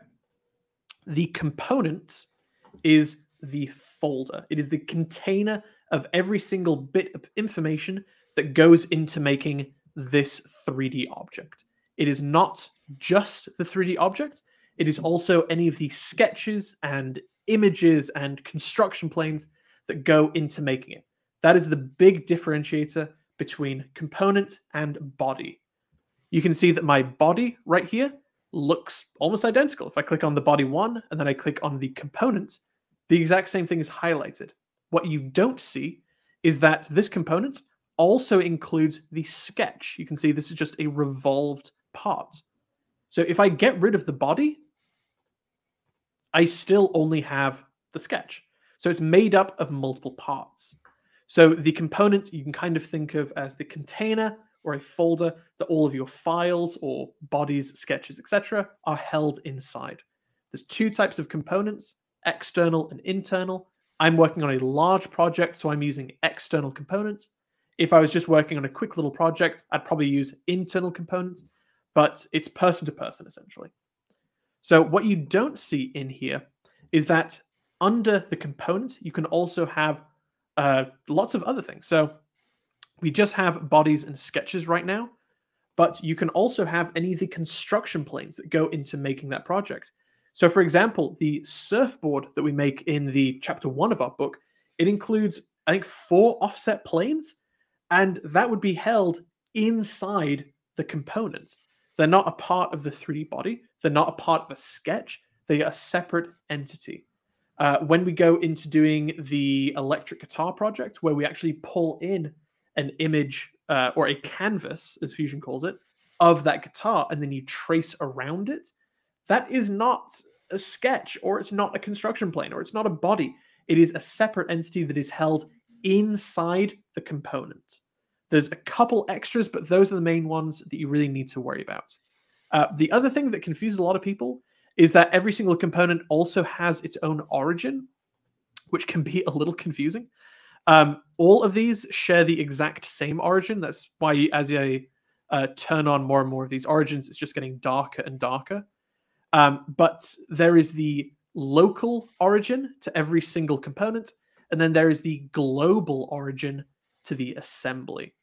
The component is the folder. It is the container of every single bit of information that goes into making this 3D object. It is not just the 3D object, it is also any of the sketches and images and construction planes that go into making it. That is the big differentiator between component and body. You can see that my body right here looks almost identical. If I click on the body one and then I click on the component, the exact same thing is highlighted. What you don't see is that this component also includes the sketch. You can see this is just a revolved part. So if I get rid of the body, I still only have the sketch. So it's made up of multiple parts. So the component you can kind of think of as the container or a folder that all of your files or bodies, sketches, etc. are held inside. There's two types of components, external and internal. I'm working on a large project, so I'm using external components. If I was just working on a quick little project, I'd probably use internal components, but it's person to person essentially. So what you don't see in here is that under the component, you can also have uh, lots of other things. So we just have bodies and sketches right now, but you can also have any of the construction planes that go into making that project. So, for example, the surfboard that we make in the chapter one of our book, it includes, I think, four offset planes and that would be held inside the components. They're not a part of the 3D body. They're not a part of a sketch. They are a separate entity. Uh, when we go into doing the electric guitar project, where we actually pull in an image uh, or a canvas, as Fusion calls it, of that guitar, and then you trace around it, that is not a sketch, or it's not a construction plane, or it's not a body. It is a separate entity that is held inside the component. There's a couple extras, but those are the main ones that you really need to worry about. Uh, the other thing that confuses a lot of people is that every single component also has its own origin, which can be a little confusing. Um, all of these share the exact same origin. That's why, as I uh, turn on more and more of these origins, it's just getting darker and darker. Um, but there is the local origin to every single component, and then there is the global origin to the assembly.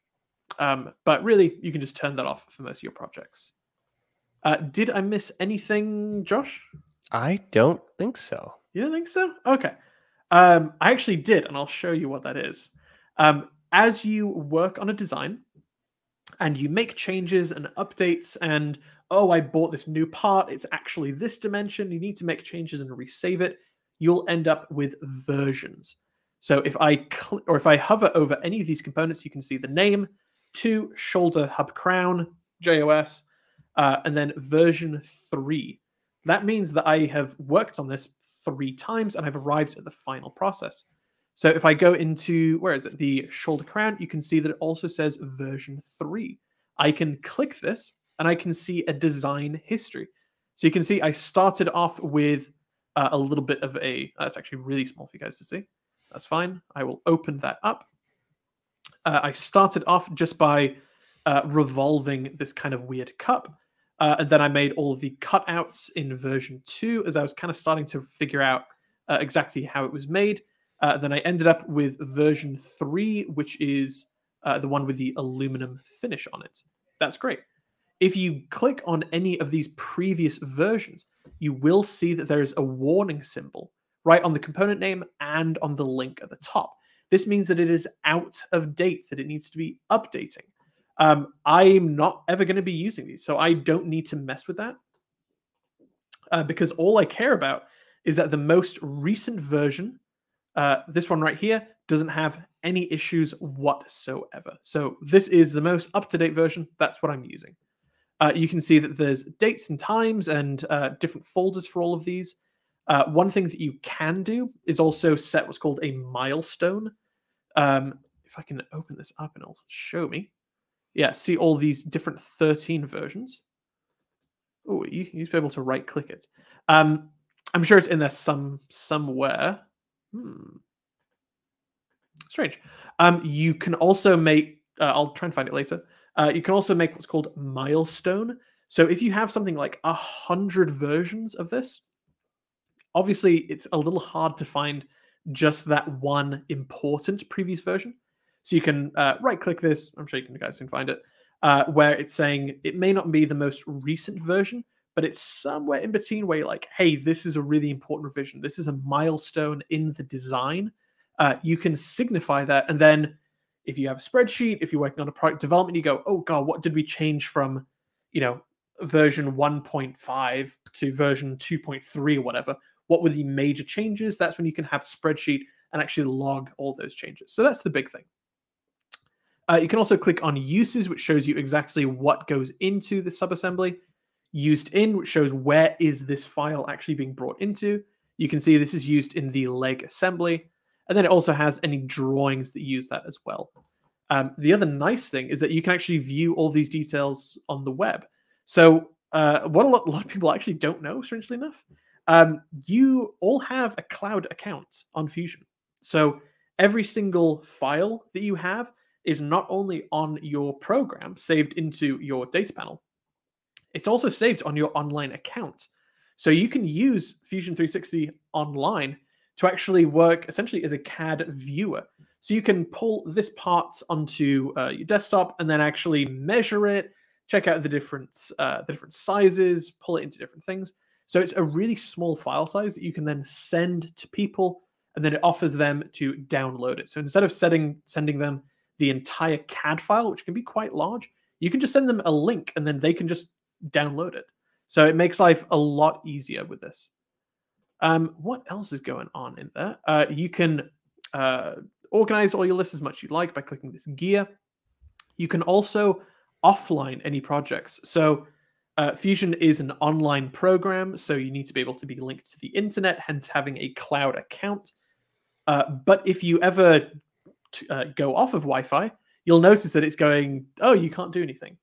Um, but really, you can just turn that off for most of your projects. Uh, did I miss anything, Josh?
I don't think so.
You don't think so? Okay. Um, I actually did, and I'll show you what that is. Um, as you work on a design and you make changes and updates, and oh, I bought this new part, it's actually this dimension, you need to make changes and resave it, you'll end up with versions. So if I or if I hover over any of these components, you can see the name, two shoulder hub crown, JOS, uh, and then version three. That means that I have worked on this three times and I've arrived at the final process. So if I go into, where is it, the shoulder crown, you can see that it also says version three. I can click this and I can see a design history. So you can see I started off with uh, a little bit of a, that's actually really small for you guys to see. That's fine. I will open that up. Uh, I started off just by uh, revolving this kind of weird cup. Uh, and then I made all the cutouts in version two as I was kind of starting to figure out uh, exactly how it was made. Uh, then I ended up with version three, which is uh, the one with the aluminum finish on it. That's great. If you click on any of these previous versions, you will see that there is a warning symbol right on the component name and on the link at the top. This means that it is out of date, that it needs to be updating. Um, I'm not ever going to be using these, so I don't need to mess with that uh, because all I care about is that the most recent version, uh, this one right here, doesn't have any issues whatsoever. So this is the most up-to-date version. That's what I'm using. Uh, you can see that there's dates and times and uh, different folders for all of these. Uh, one thing that you can do is also set what's called a milestone. Um, if I can open this up and it'll show me. Yeah, see all these different 13 versions. Oh, you, you be able to right click it. Um, I'm sure it's in there some somewhere. Hmm. Strange. Um, you can also make. Uh, I'll try and find it later. Uh, you can also make what's called milestone. So if you have something like a hundred versions of this, obviously it's a little hard to find just that one important previous version. So you can uh, right click this. I'm sure you can guys can find it. Uh, where it's saying it may not be the most recent version, but it's somewhere in between where you're like, hey, this is a really important revision. This is a milestone in the design. Uh, you can signify that. And then if you have a spreadsheet, if you're working on a product development, you go, oh God, what did we change from, you know, version 1.5 to version 2.3 or whatever? What were the major changes? That's when you can have a spreadsheet and actually log all those changes. So that's the big thing. Uh, you can also click on uses, which shows you exactly what goes into the subassembly used in, which shows where is this file actually being brought into. You can see this is used in the leg assembly. And then it also has any drawings that use that as well. Um, the other nice thing is that you can actually view all these details on the web. So uh, what a lot, a lot, of people actually don't know, strangely enough, um, you all have a cloud account on Fusion. So every single file that you have is not only on your program saved into your data panel, it's also saved on your online account. So you can use Fusion 360 online to actually work essentially as a CAD viewer. So you can pull this part onto uh, your desktop and then actually measure it, check out the different uh, the different sizes, pull it into different things. So it's a really small file size that you can then send to people, and then it offers them to download it. So instead of setting sending them the entire CAD file, which can be quite large, you can just send them a link, and then they can just download it. So it makes life a lot easier with this. Um, what else is going on in there? Uh, you can uh, organize all your lists as much as you like by clicking this gear. You can also offline any projects. So uh, Fusion is an online program, so you need to be able to be linked to the internet, hence having a cloud account. Uh, but if you ever t- uh, go off of Wi-Fi, you'll notice that it's going, "Oh, you can't do anything."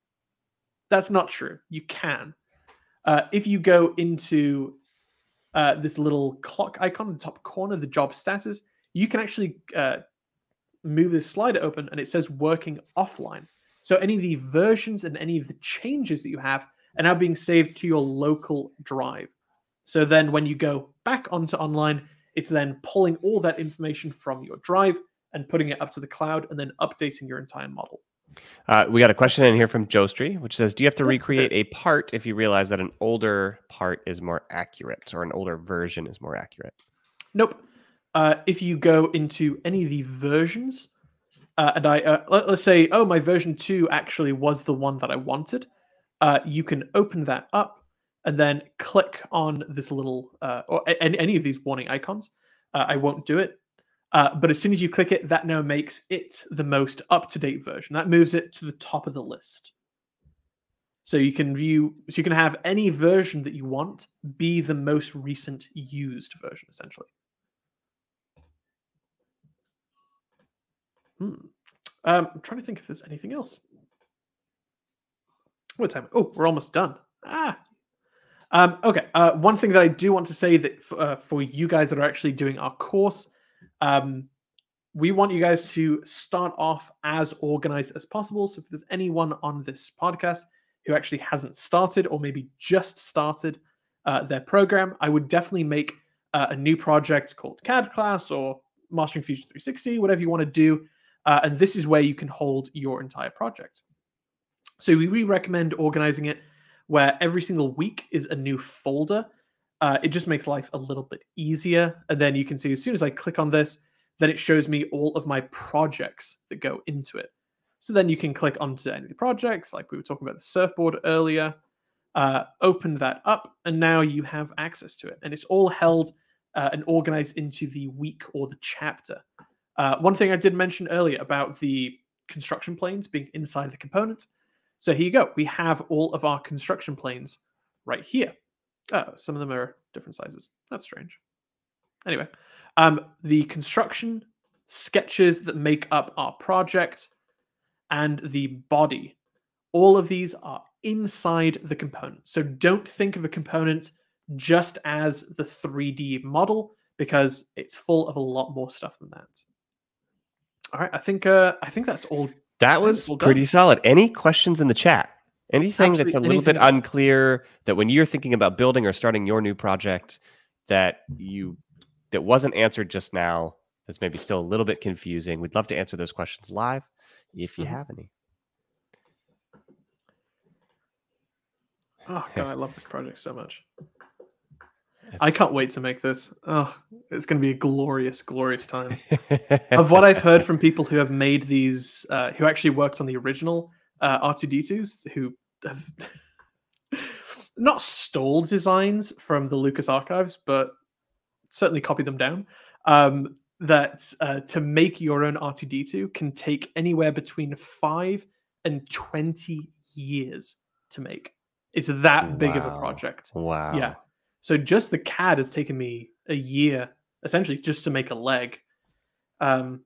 That's not true. You can. Uh, if you go into uh, this little clock icon in the top corner, the job status, you can actually uh, move this slider open and it says working offline. So any of the versions and any of the changes that you have are now being saved to your local drive. So then when you go back onto online, it's then pulling all that information from your drive and putting it up to the cloud and then updating your entire model.
Uh, we got a question in here from Joestri, which says, "Do you have to recreate a part if you realize that an older part is more accurate or an older version is more accurate?"
Nope. Uh, if you go into any of the versions, uh, and I uh, let, us say, oh, my version two actually was the one that I wanted, uh, you can open that up and then click on this little uh, or any, any of these warning icons. I won't do it uh, but as soon as you click it, that now makes it the most up to date version. That moves it to the top of the list. So you can view, so you can have any version that you want be the most recent used version, essentially. Hmm. Um, I'm trying to think if there's anything else. What time? Oh, we're almost done. Ah. Um, okay. Uh, one thing that I do want to say that uh, for you guys that are actually doing our course, um, we want you guys to start off as organized as possible. So if there's anyone on this podcast who actually hasn't started or maybe just started uh, their program, I would definitely make uh, a new project called CADclass or Mastering Fusion 360, whatever you want to do. Uh, and this is where you can hold your entire project. So we recommend organizing it where every single week is a new folder. Uh, it just makes life a little bit easier. And then you can see as soon as I click on this, then it shows me all of my projects that go into it. So then you can click onto any of the projects, like we were talking about the surfboard earlier, uh, open that up, and now you have access to it. And it's all held uh, and organized into the week or the chapter. Uh, one thing I did mention earlier about the construction planes being inside the component. So here you go. We have all of our construction planes right here. Oh, some of them are different sizes. That's strange. Anyway, um, the construction sketches that make up our project and the body. All of these are inside the component. So don't think of a component just as the 3D model because it's full of a lot more stuff than that. All right, I think uh, I think that's all.
That was pretty solid. Any questions in the chat? Anything
Actually,
that's a little bit unclear that when you're thinking about building or starting your new project that you that wasn't answered just now that's maybe still a little bit confusing. We'd love to answer those questions live if you
Mhm.
have any.
Oh god, I love this project so much. I can't wait to make this. Oh, it's going to be a glorious, glorious time. of what I've heard from people who have made these, uh, who actually worked on the original uh, R2D2s, who have not stole designs from the Lucas archives, but certainly copied them down. Um, that uh, to make your own R2D2 can take anywhere between five and 20 years to make. It's that big of a project.
wow.
Yeah. So just the CAD has taken me a year, essentially, just to make a leg, um,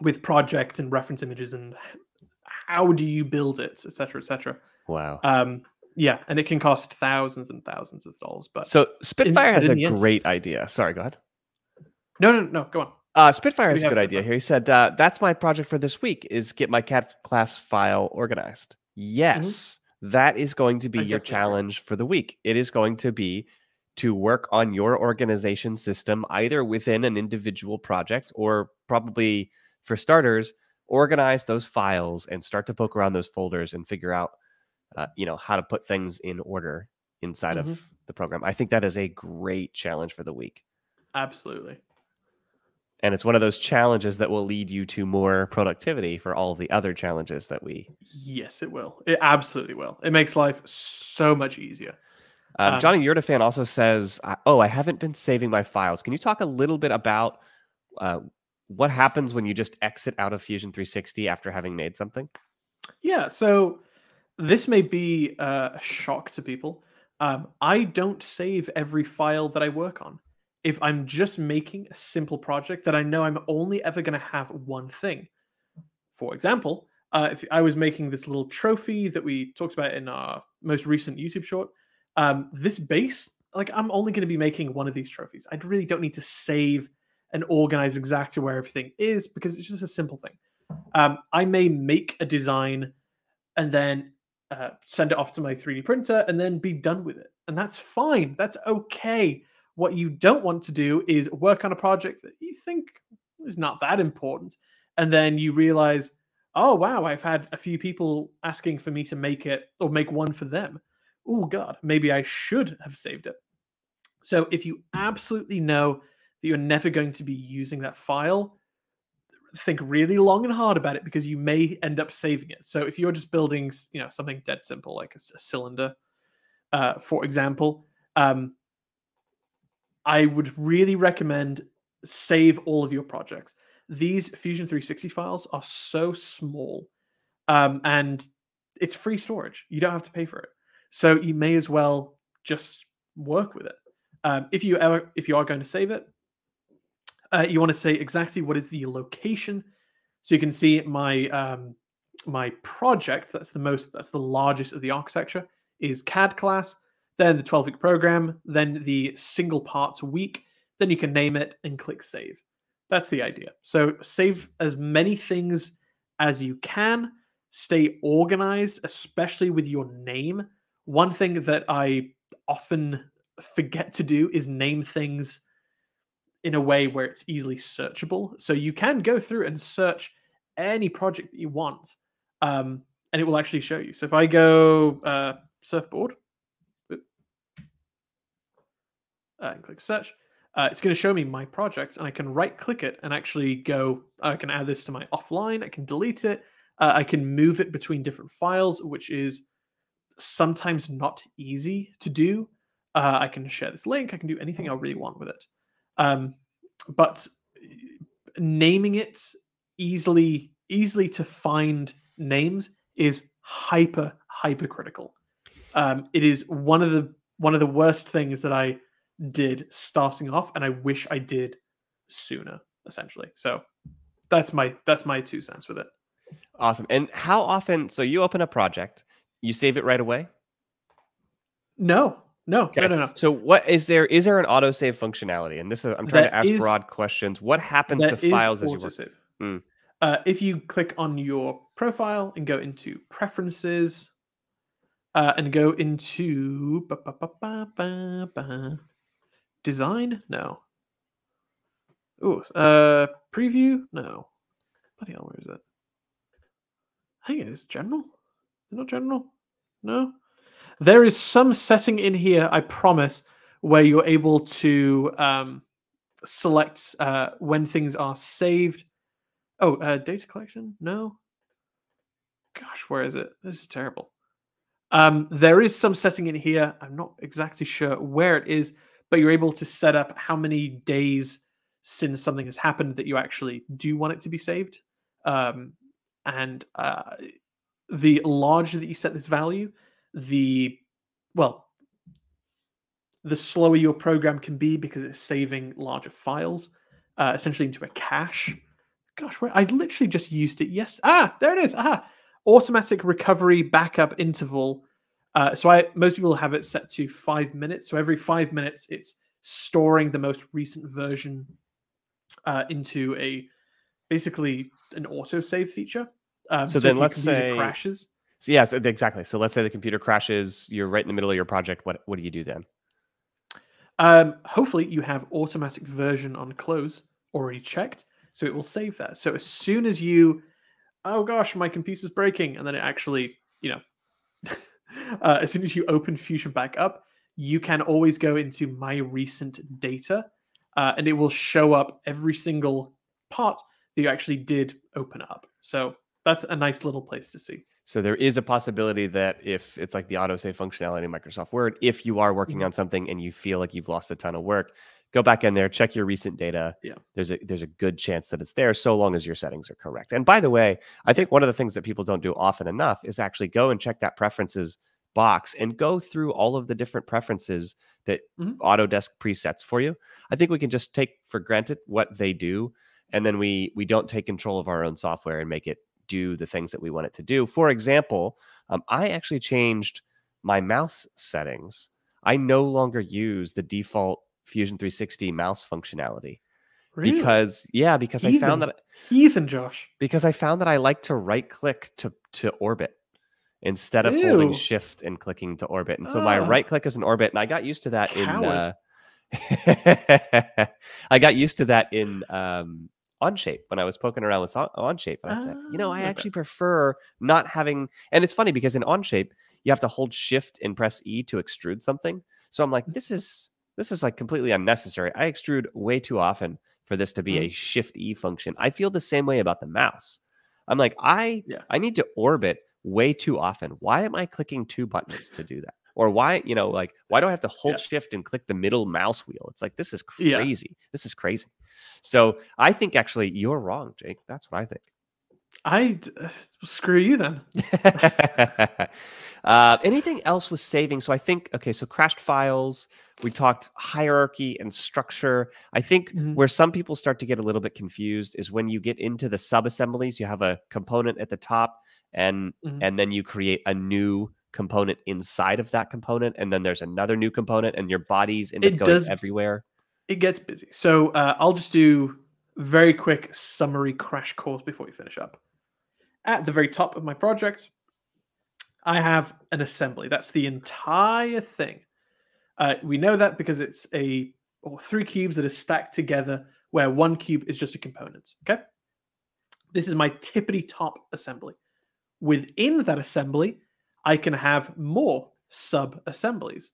with project and reference images and how do you build it, etc., etc.
Wow.
Um, yeah, and it can cost thousands and thousands of dollars. But
so Spitfire
but
has a great idea. Sorry, go ahead.
no, no, no, go on.
Uh, Spitfire has a good idea here. He said, uh, "That's my project for this week: is get my CADclass file organized." Yes, that is going to be
I
your
agree.
challenge for the week. It is going to be to work on your organization system, either within an individual project or probably for starters, organize those files and start to poke around those folders and figure out, uh, you know, how to put things in order inside
Mhm.
of the program. I think that is a great challenge for the week.
Absolutely.
and it's one of those challenges that will lead you to more productivity for all of the other challenges that we
Yes, it will. It absolutely will. It makes life so much easier.
um,
Um,
johnny Yurtafan also says oh i haven't been saving my files can you talk a little bit about uh, what happens when you just exit out of fusion 360 after having made something
Yeah, so this may be a shock to people. Um, I don't save every file that I work on. If I'm just making a simple project that I know I'm only ever going to have one thing. For example, uh, if I was making this little trophy that we talked about in our most recent YouTube short, um, this base, like I'm only going to be making one of these trophies. I really don't need to save and organize exactly where everything is because it's just a simple thing. Um, I may make a design and then uh, send it off to my 3D printer and then be done with it. And that's fine. That's okay. What you don't want to do is work on a project that you think is not that important. And then you realize, oh, wow, I've had a few people asking for me to make it or make one for them. Oh, God, maybe I should have saved it. So if you absolutely know that you're never going to be using that file, think really long and hard about it because you may end up saving it. So if you're just building, you know, something dead simple like a cylinder, uh, for example, um, I would really recommend save all of your projects. These Fusion 360 files are so small, um, and it's free storage. You don't have to pay for it, so you may as well just work with it. Um, if you ever, if you are going to save it, uh, you want to say exactly what is the location so you can see my um, my project, that's the most, that's the largest of the architecture, is CADclass, then the 12 week program, then the single parts week, then you can name it and click save. That's the idea. So save as many things as you can, stay organized, especially with your name. One thing that I often forget to do is name things in a way where it's easily searchable. So you can go through and search any project that you want, um, and it will actually show you. So if I go uh, surfboard uh, and click search, uh, it's going to show me my project, and I can right click it and actually go. I can add this to my offline. I can delete it. Uh, I can move it between different files, which is sometimes not easy to do. Uh, I can share this link. I can do anything I really want with it. Um, but naming it easily, easily to find names is hyper hypercritical. Um, it is one of the one of the worst things that I did starting off, and I wish I did sooner. Essentially, so that's my that's my two cents with it.
Awesome. And how often? So you open a project, you save it right away.
No, no, okay. no, no, no.
So what is there? Is there an autosave functionality? And this is I'm trying that to ask is, broad questions. What happens to files as you work? Save.
Mm. Uh, if you click on your profile and go into preferences, uh, and go into ba, ba, ba, design, no. Oh, uh, preview, no. Bloody hell, where is it? I think it is general. Not general. No. There is some setting in here, I promise, where you're able to um, select uh, when things are saved. Oh, uh, data collection? No. Gosh, where is it? This is terrible. Um, there is some setting in here. I'm not exactly sure where it is, but you're able to set up how many days since something has happened that you actually do want it to be saved. Um, and uh, the larger that you set this value, the well, the slower your program can be because it's saving larger files, uh, essentially into a cache. Gosh, where I literally just used it. Yes, ah, there it is. Ah, automatic recovery backup interval. Uh, so I most people have it set to five minutes. So every five minutes, it's storing the most recent version uh, into a basically an autosave feature. Um,
so, so then let's say crashes. So yeah, so exactly. So let's say the computer crashes. You're right in the middle of your project. What what do you do then?
Um, hopefully, you have automatic version on close already checked, so it will save that. So as soon as you, oh gosh, my computer's breaking, and then it actually, you know, uh, as soon as you open Fusion back up, you can always go into my recent data, uh, and it will show up every single part that you actually did open up. So that's a nice little place to see.
So there is a possibility that if it's like the autosave functionality in Microsoft Word, if you are working mm-hmm. on something and you feel like you've lost a ton of work, go back in there, check your recent data.
Yeah.
There's a there's a good chance that it's there so long as your settings are correct. And by the way, I think one of the things that people don't do often enough is actually go and check that preferences box and go through all of the different preferences that mm-hmm. Autodesk presets for you. I think we can just take for granted what they do and then we we don't take control of our own software and make it do the things that we want it to do. For example, um, I actually changed my mouse settings. I no longer use the default Fusion 360 mouse functionality. Really? Because yeah, because heathen. I found that
heathen Josh.
Because I found that I like to right click to to orbit instead of Ew. holding shift and clicking to orbit. And so my right click is an orbit, and I got used to that Coward. in uh, I got used to that in um, Onshape when I was poking around with Onshape. And I said, you know, I ah, actually prefer not having. And it's funny because in Onshape, you have to hold Shift and press E to extrude something. So I'm like, this is this is like completely unnecessary. I extrude way too often for this to be mm-hmm. a Shift E function. I feel the same way about the mouse. I'm like, I yeah. I need to orbit way too often. Why am I clicking two buttons to do that? Or why, you know, like why do I have to hold yeah. shift and click the middle mouse wheel? It's like this is crazy. Yeah. This is crazy. So I think actually you're wrong, Jake. That's what I think.
I uh, screw you then.
uh, anything else with saving? So I think okay. So crashed files. We talked hierarchy and structure. I think mm-hmm. where some people start to get a little bit confused is when you get into the sub assemblies. You have a component at the top and
Mhm.
and then you create a new component inside of that component, and then there's another new component, and your bodies end up
It
going
does-
everywhere.
It gets busy. So uh, I'll just do very quick summary crash course before we finish up. At the very top of my project, I have an assembly. That's the entire thing. Uh, we know that because it's a or three cubes that are stacked together, where one cube is just a component. Okay, this is my tippity top assembly. Within that assembly, I can have more sub assemblies,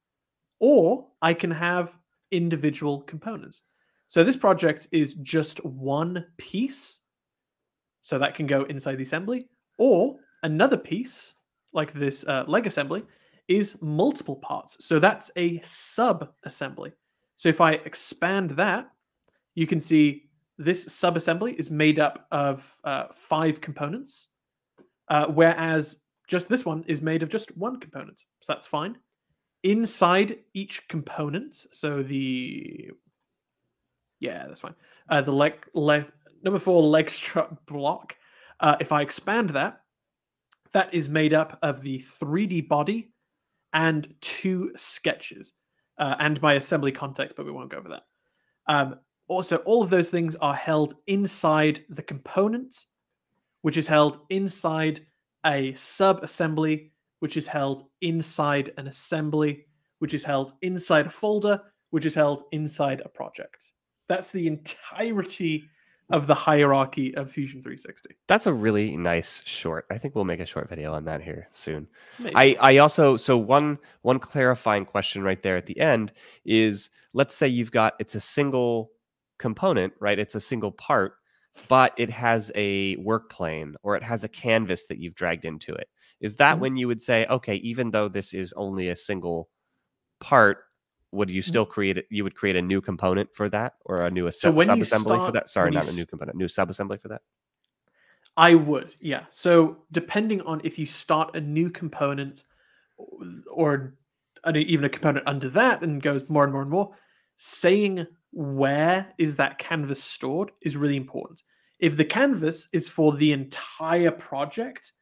or I can have individual components. So this project is just one piece. So that can go inside the assembly, or another piece, like this uh, leg assembly, is multiple parts. So that's a sub assembly. So if I expand that, you can see this sub assembly is made up of uh, five components, uh, whereas just this one is made of just one component. So that's fine inside each component so the yeah that's fine. Uh the leg leg number four leg strut block. Uh if i expand that that is made up of the 3d body and two sketches uh, and my assembly context but we won't go over that. Um also all of those things are held inside the component which is held inside a sub assembly which is held inside an assembly, which is held inside a folder, which is held inside a project. That's the entirety of the hierarchy of Fusion 360.
That's a really nice short. I think we'll make a short video on that here soon.
Maybe.
I, I also so one one clarifying question right there at the end is let's say you've got it's a single component, right? It's a single part, but it has a work plane or it has a canvas that you've dragged into it. Is that
Mhm.
when you would say, okay, even though this is only a single part, would you
Mhm.
still create it? You would create a new component for that or a new
So
sub assembly for that? Sorry, not a new component, new sub assembly for that.
I would, yeah. So depending on if you start a new component or an- even a component under that and goes more and more and more, saying where is that canvas stored is really important. If the canvas is for the entire project,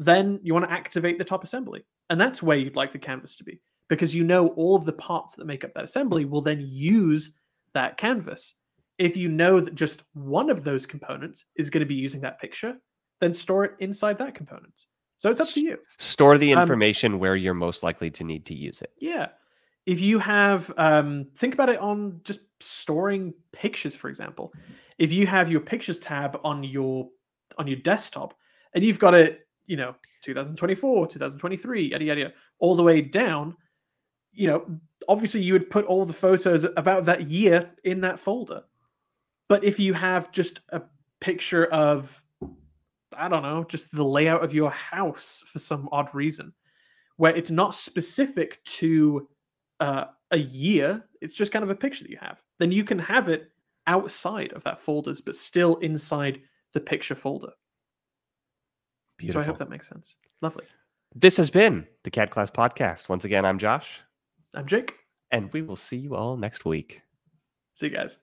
then you want to activate the top assembly. And that's where you'd like the canvas to be because you know all of the parts that make up that assembly will then use that canvas. If you know that just one of those components is going to be using that picture, then store it inside that component. So it's up to you.
Store the
Um,
information where you're most likely to need to use it.
Yeah. If you have, um, think about it on just storing pictures, for example. If you have your pictures tab on your on your desktop, and you've got it, you know, 2024, 2023, yada yada, all the way down, you know, obviously you would put all the photos about that year in that folder. But if you have just a picture of, I don't know, just the layout of your house for some odd reason, where it's not specific to uh, a year, it's just kind of a picture that you have, then you can have it outside of that folders, but still inside the picture folder.
Beautiful.
So I hope that makes sense. Lovely.
This has been the CADclass Podcast. Once again, I'm Josh,
I'm Jake.
and we will see you all next week.
See you guys.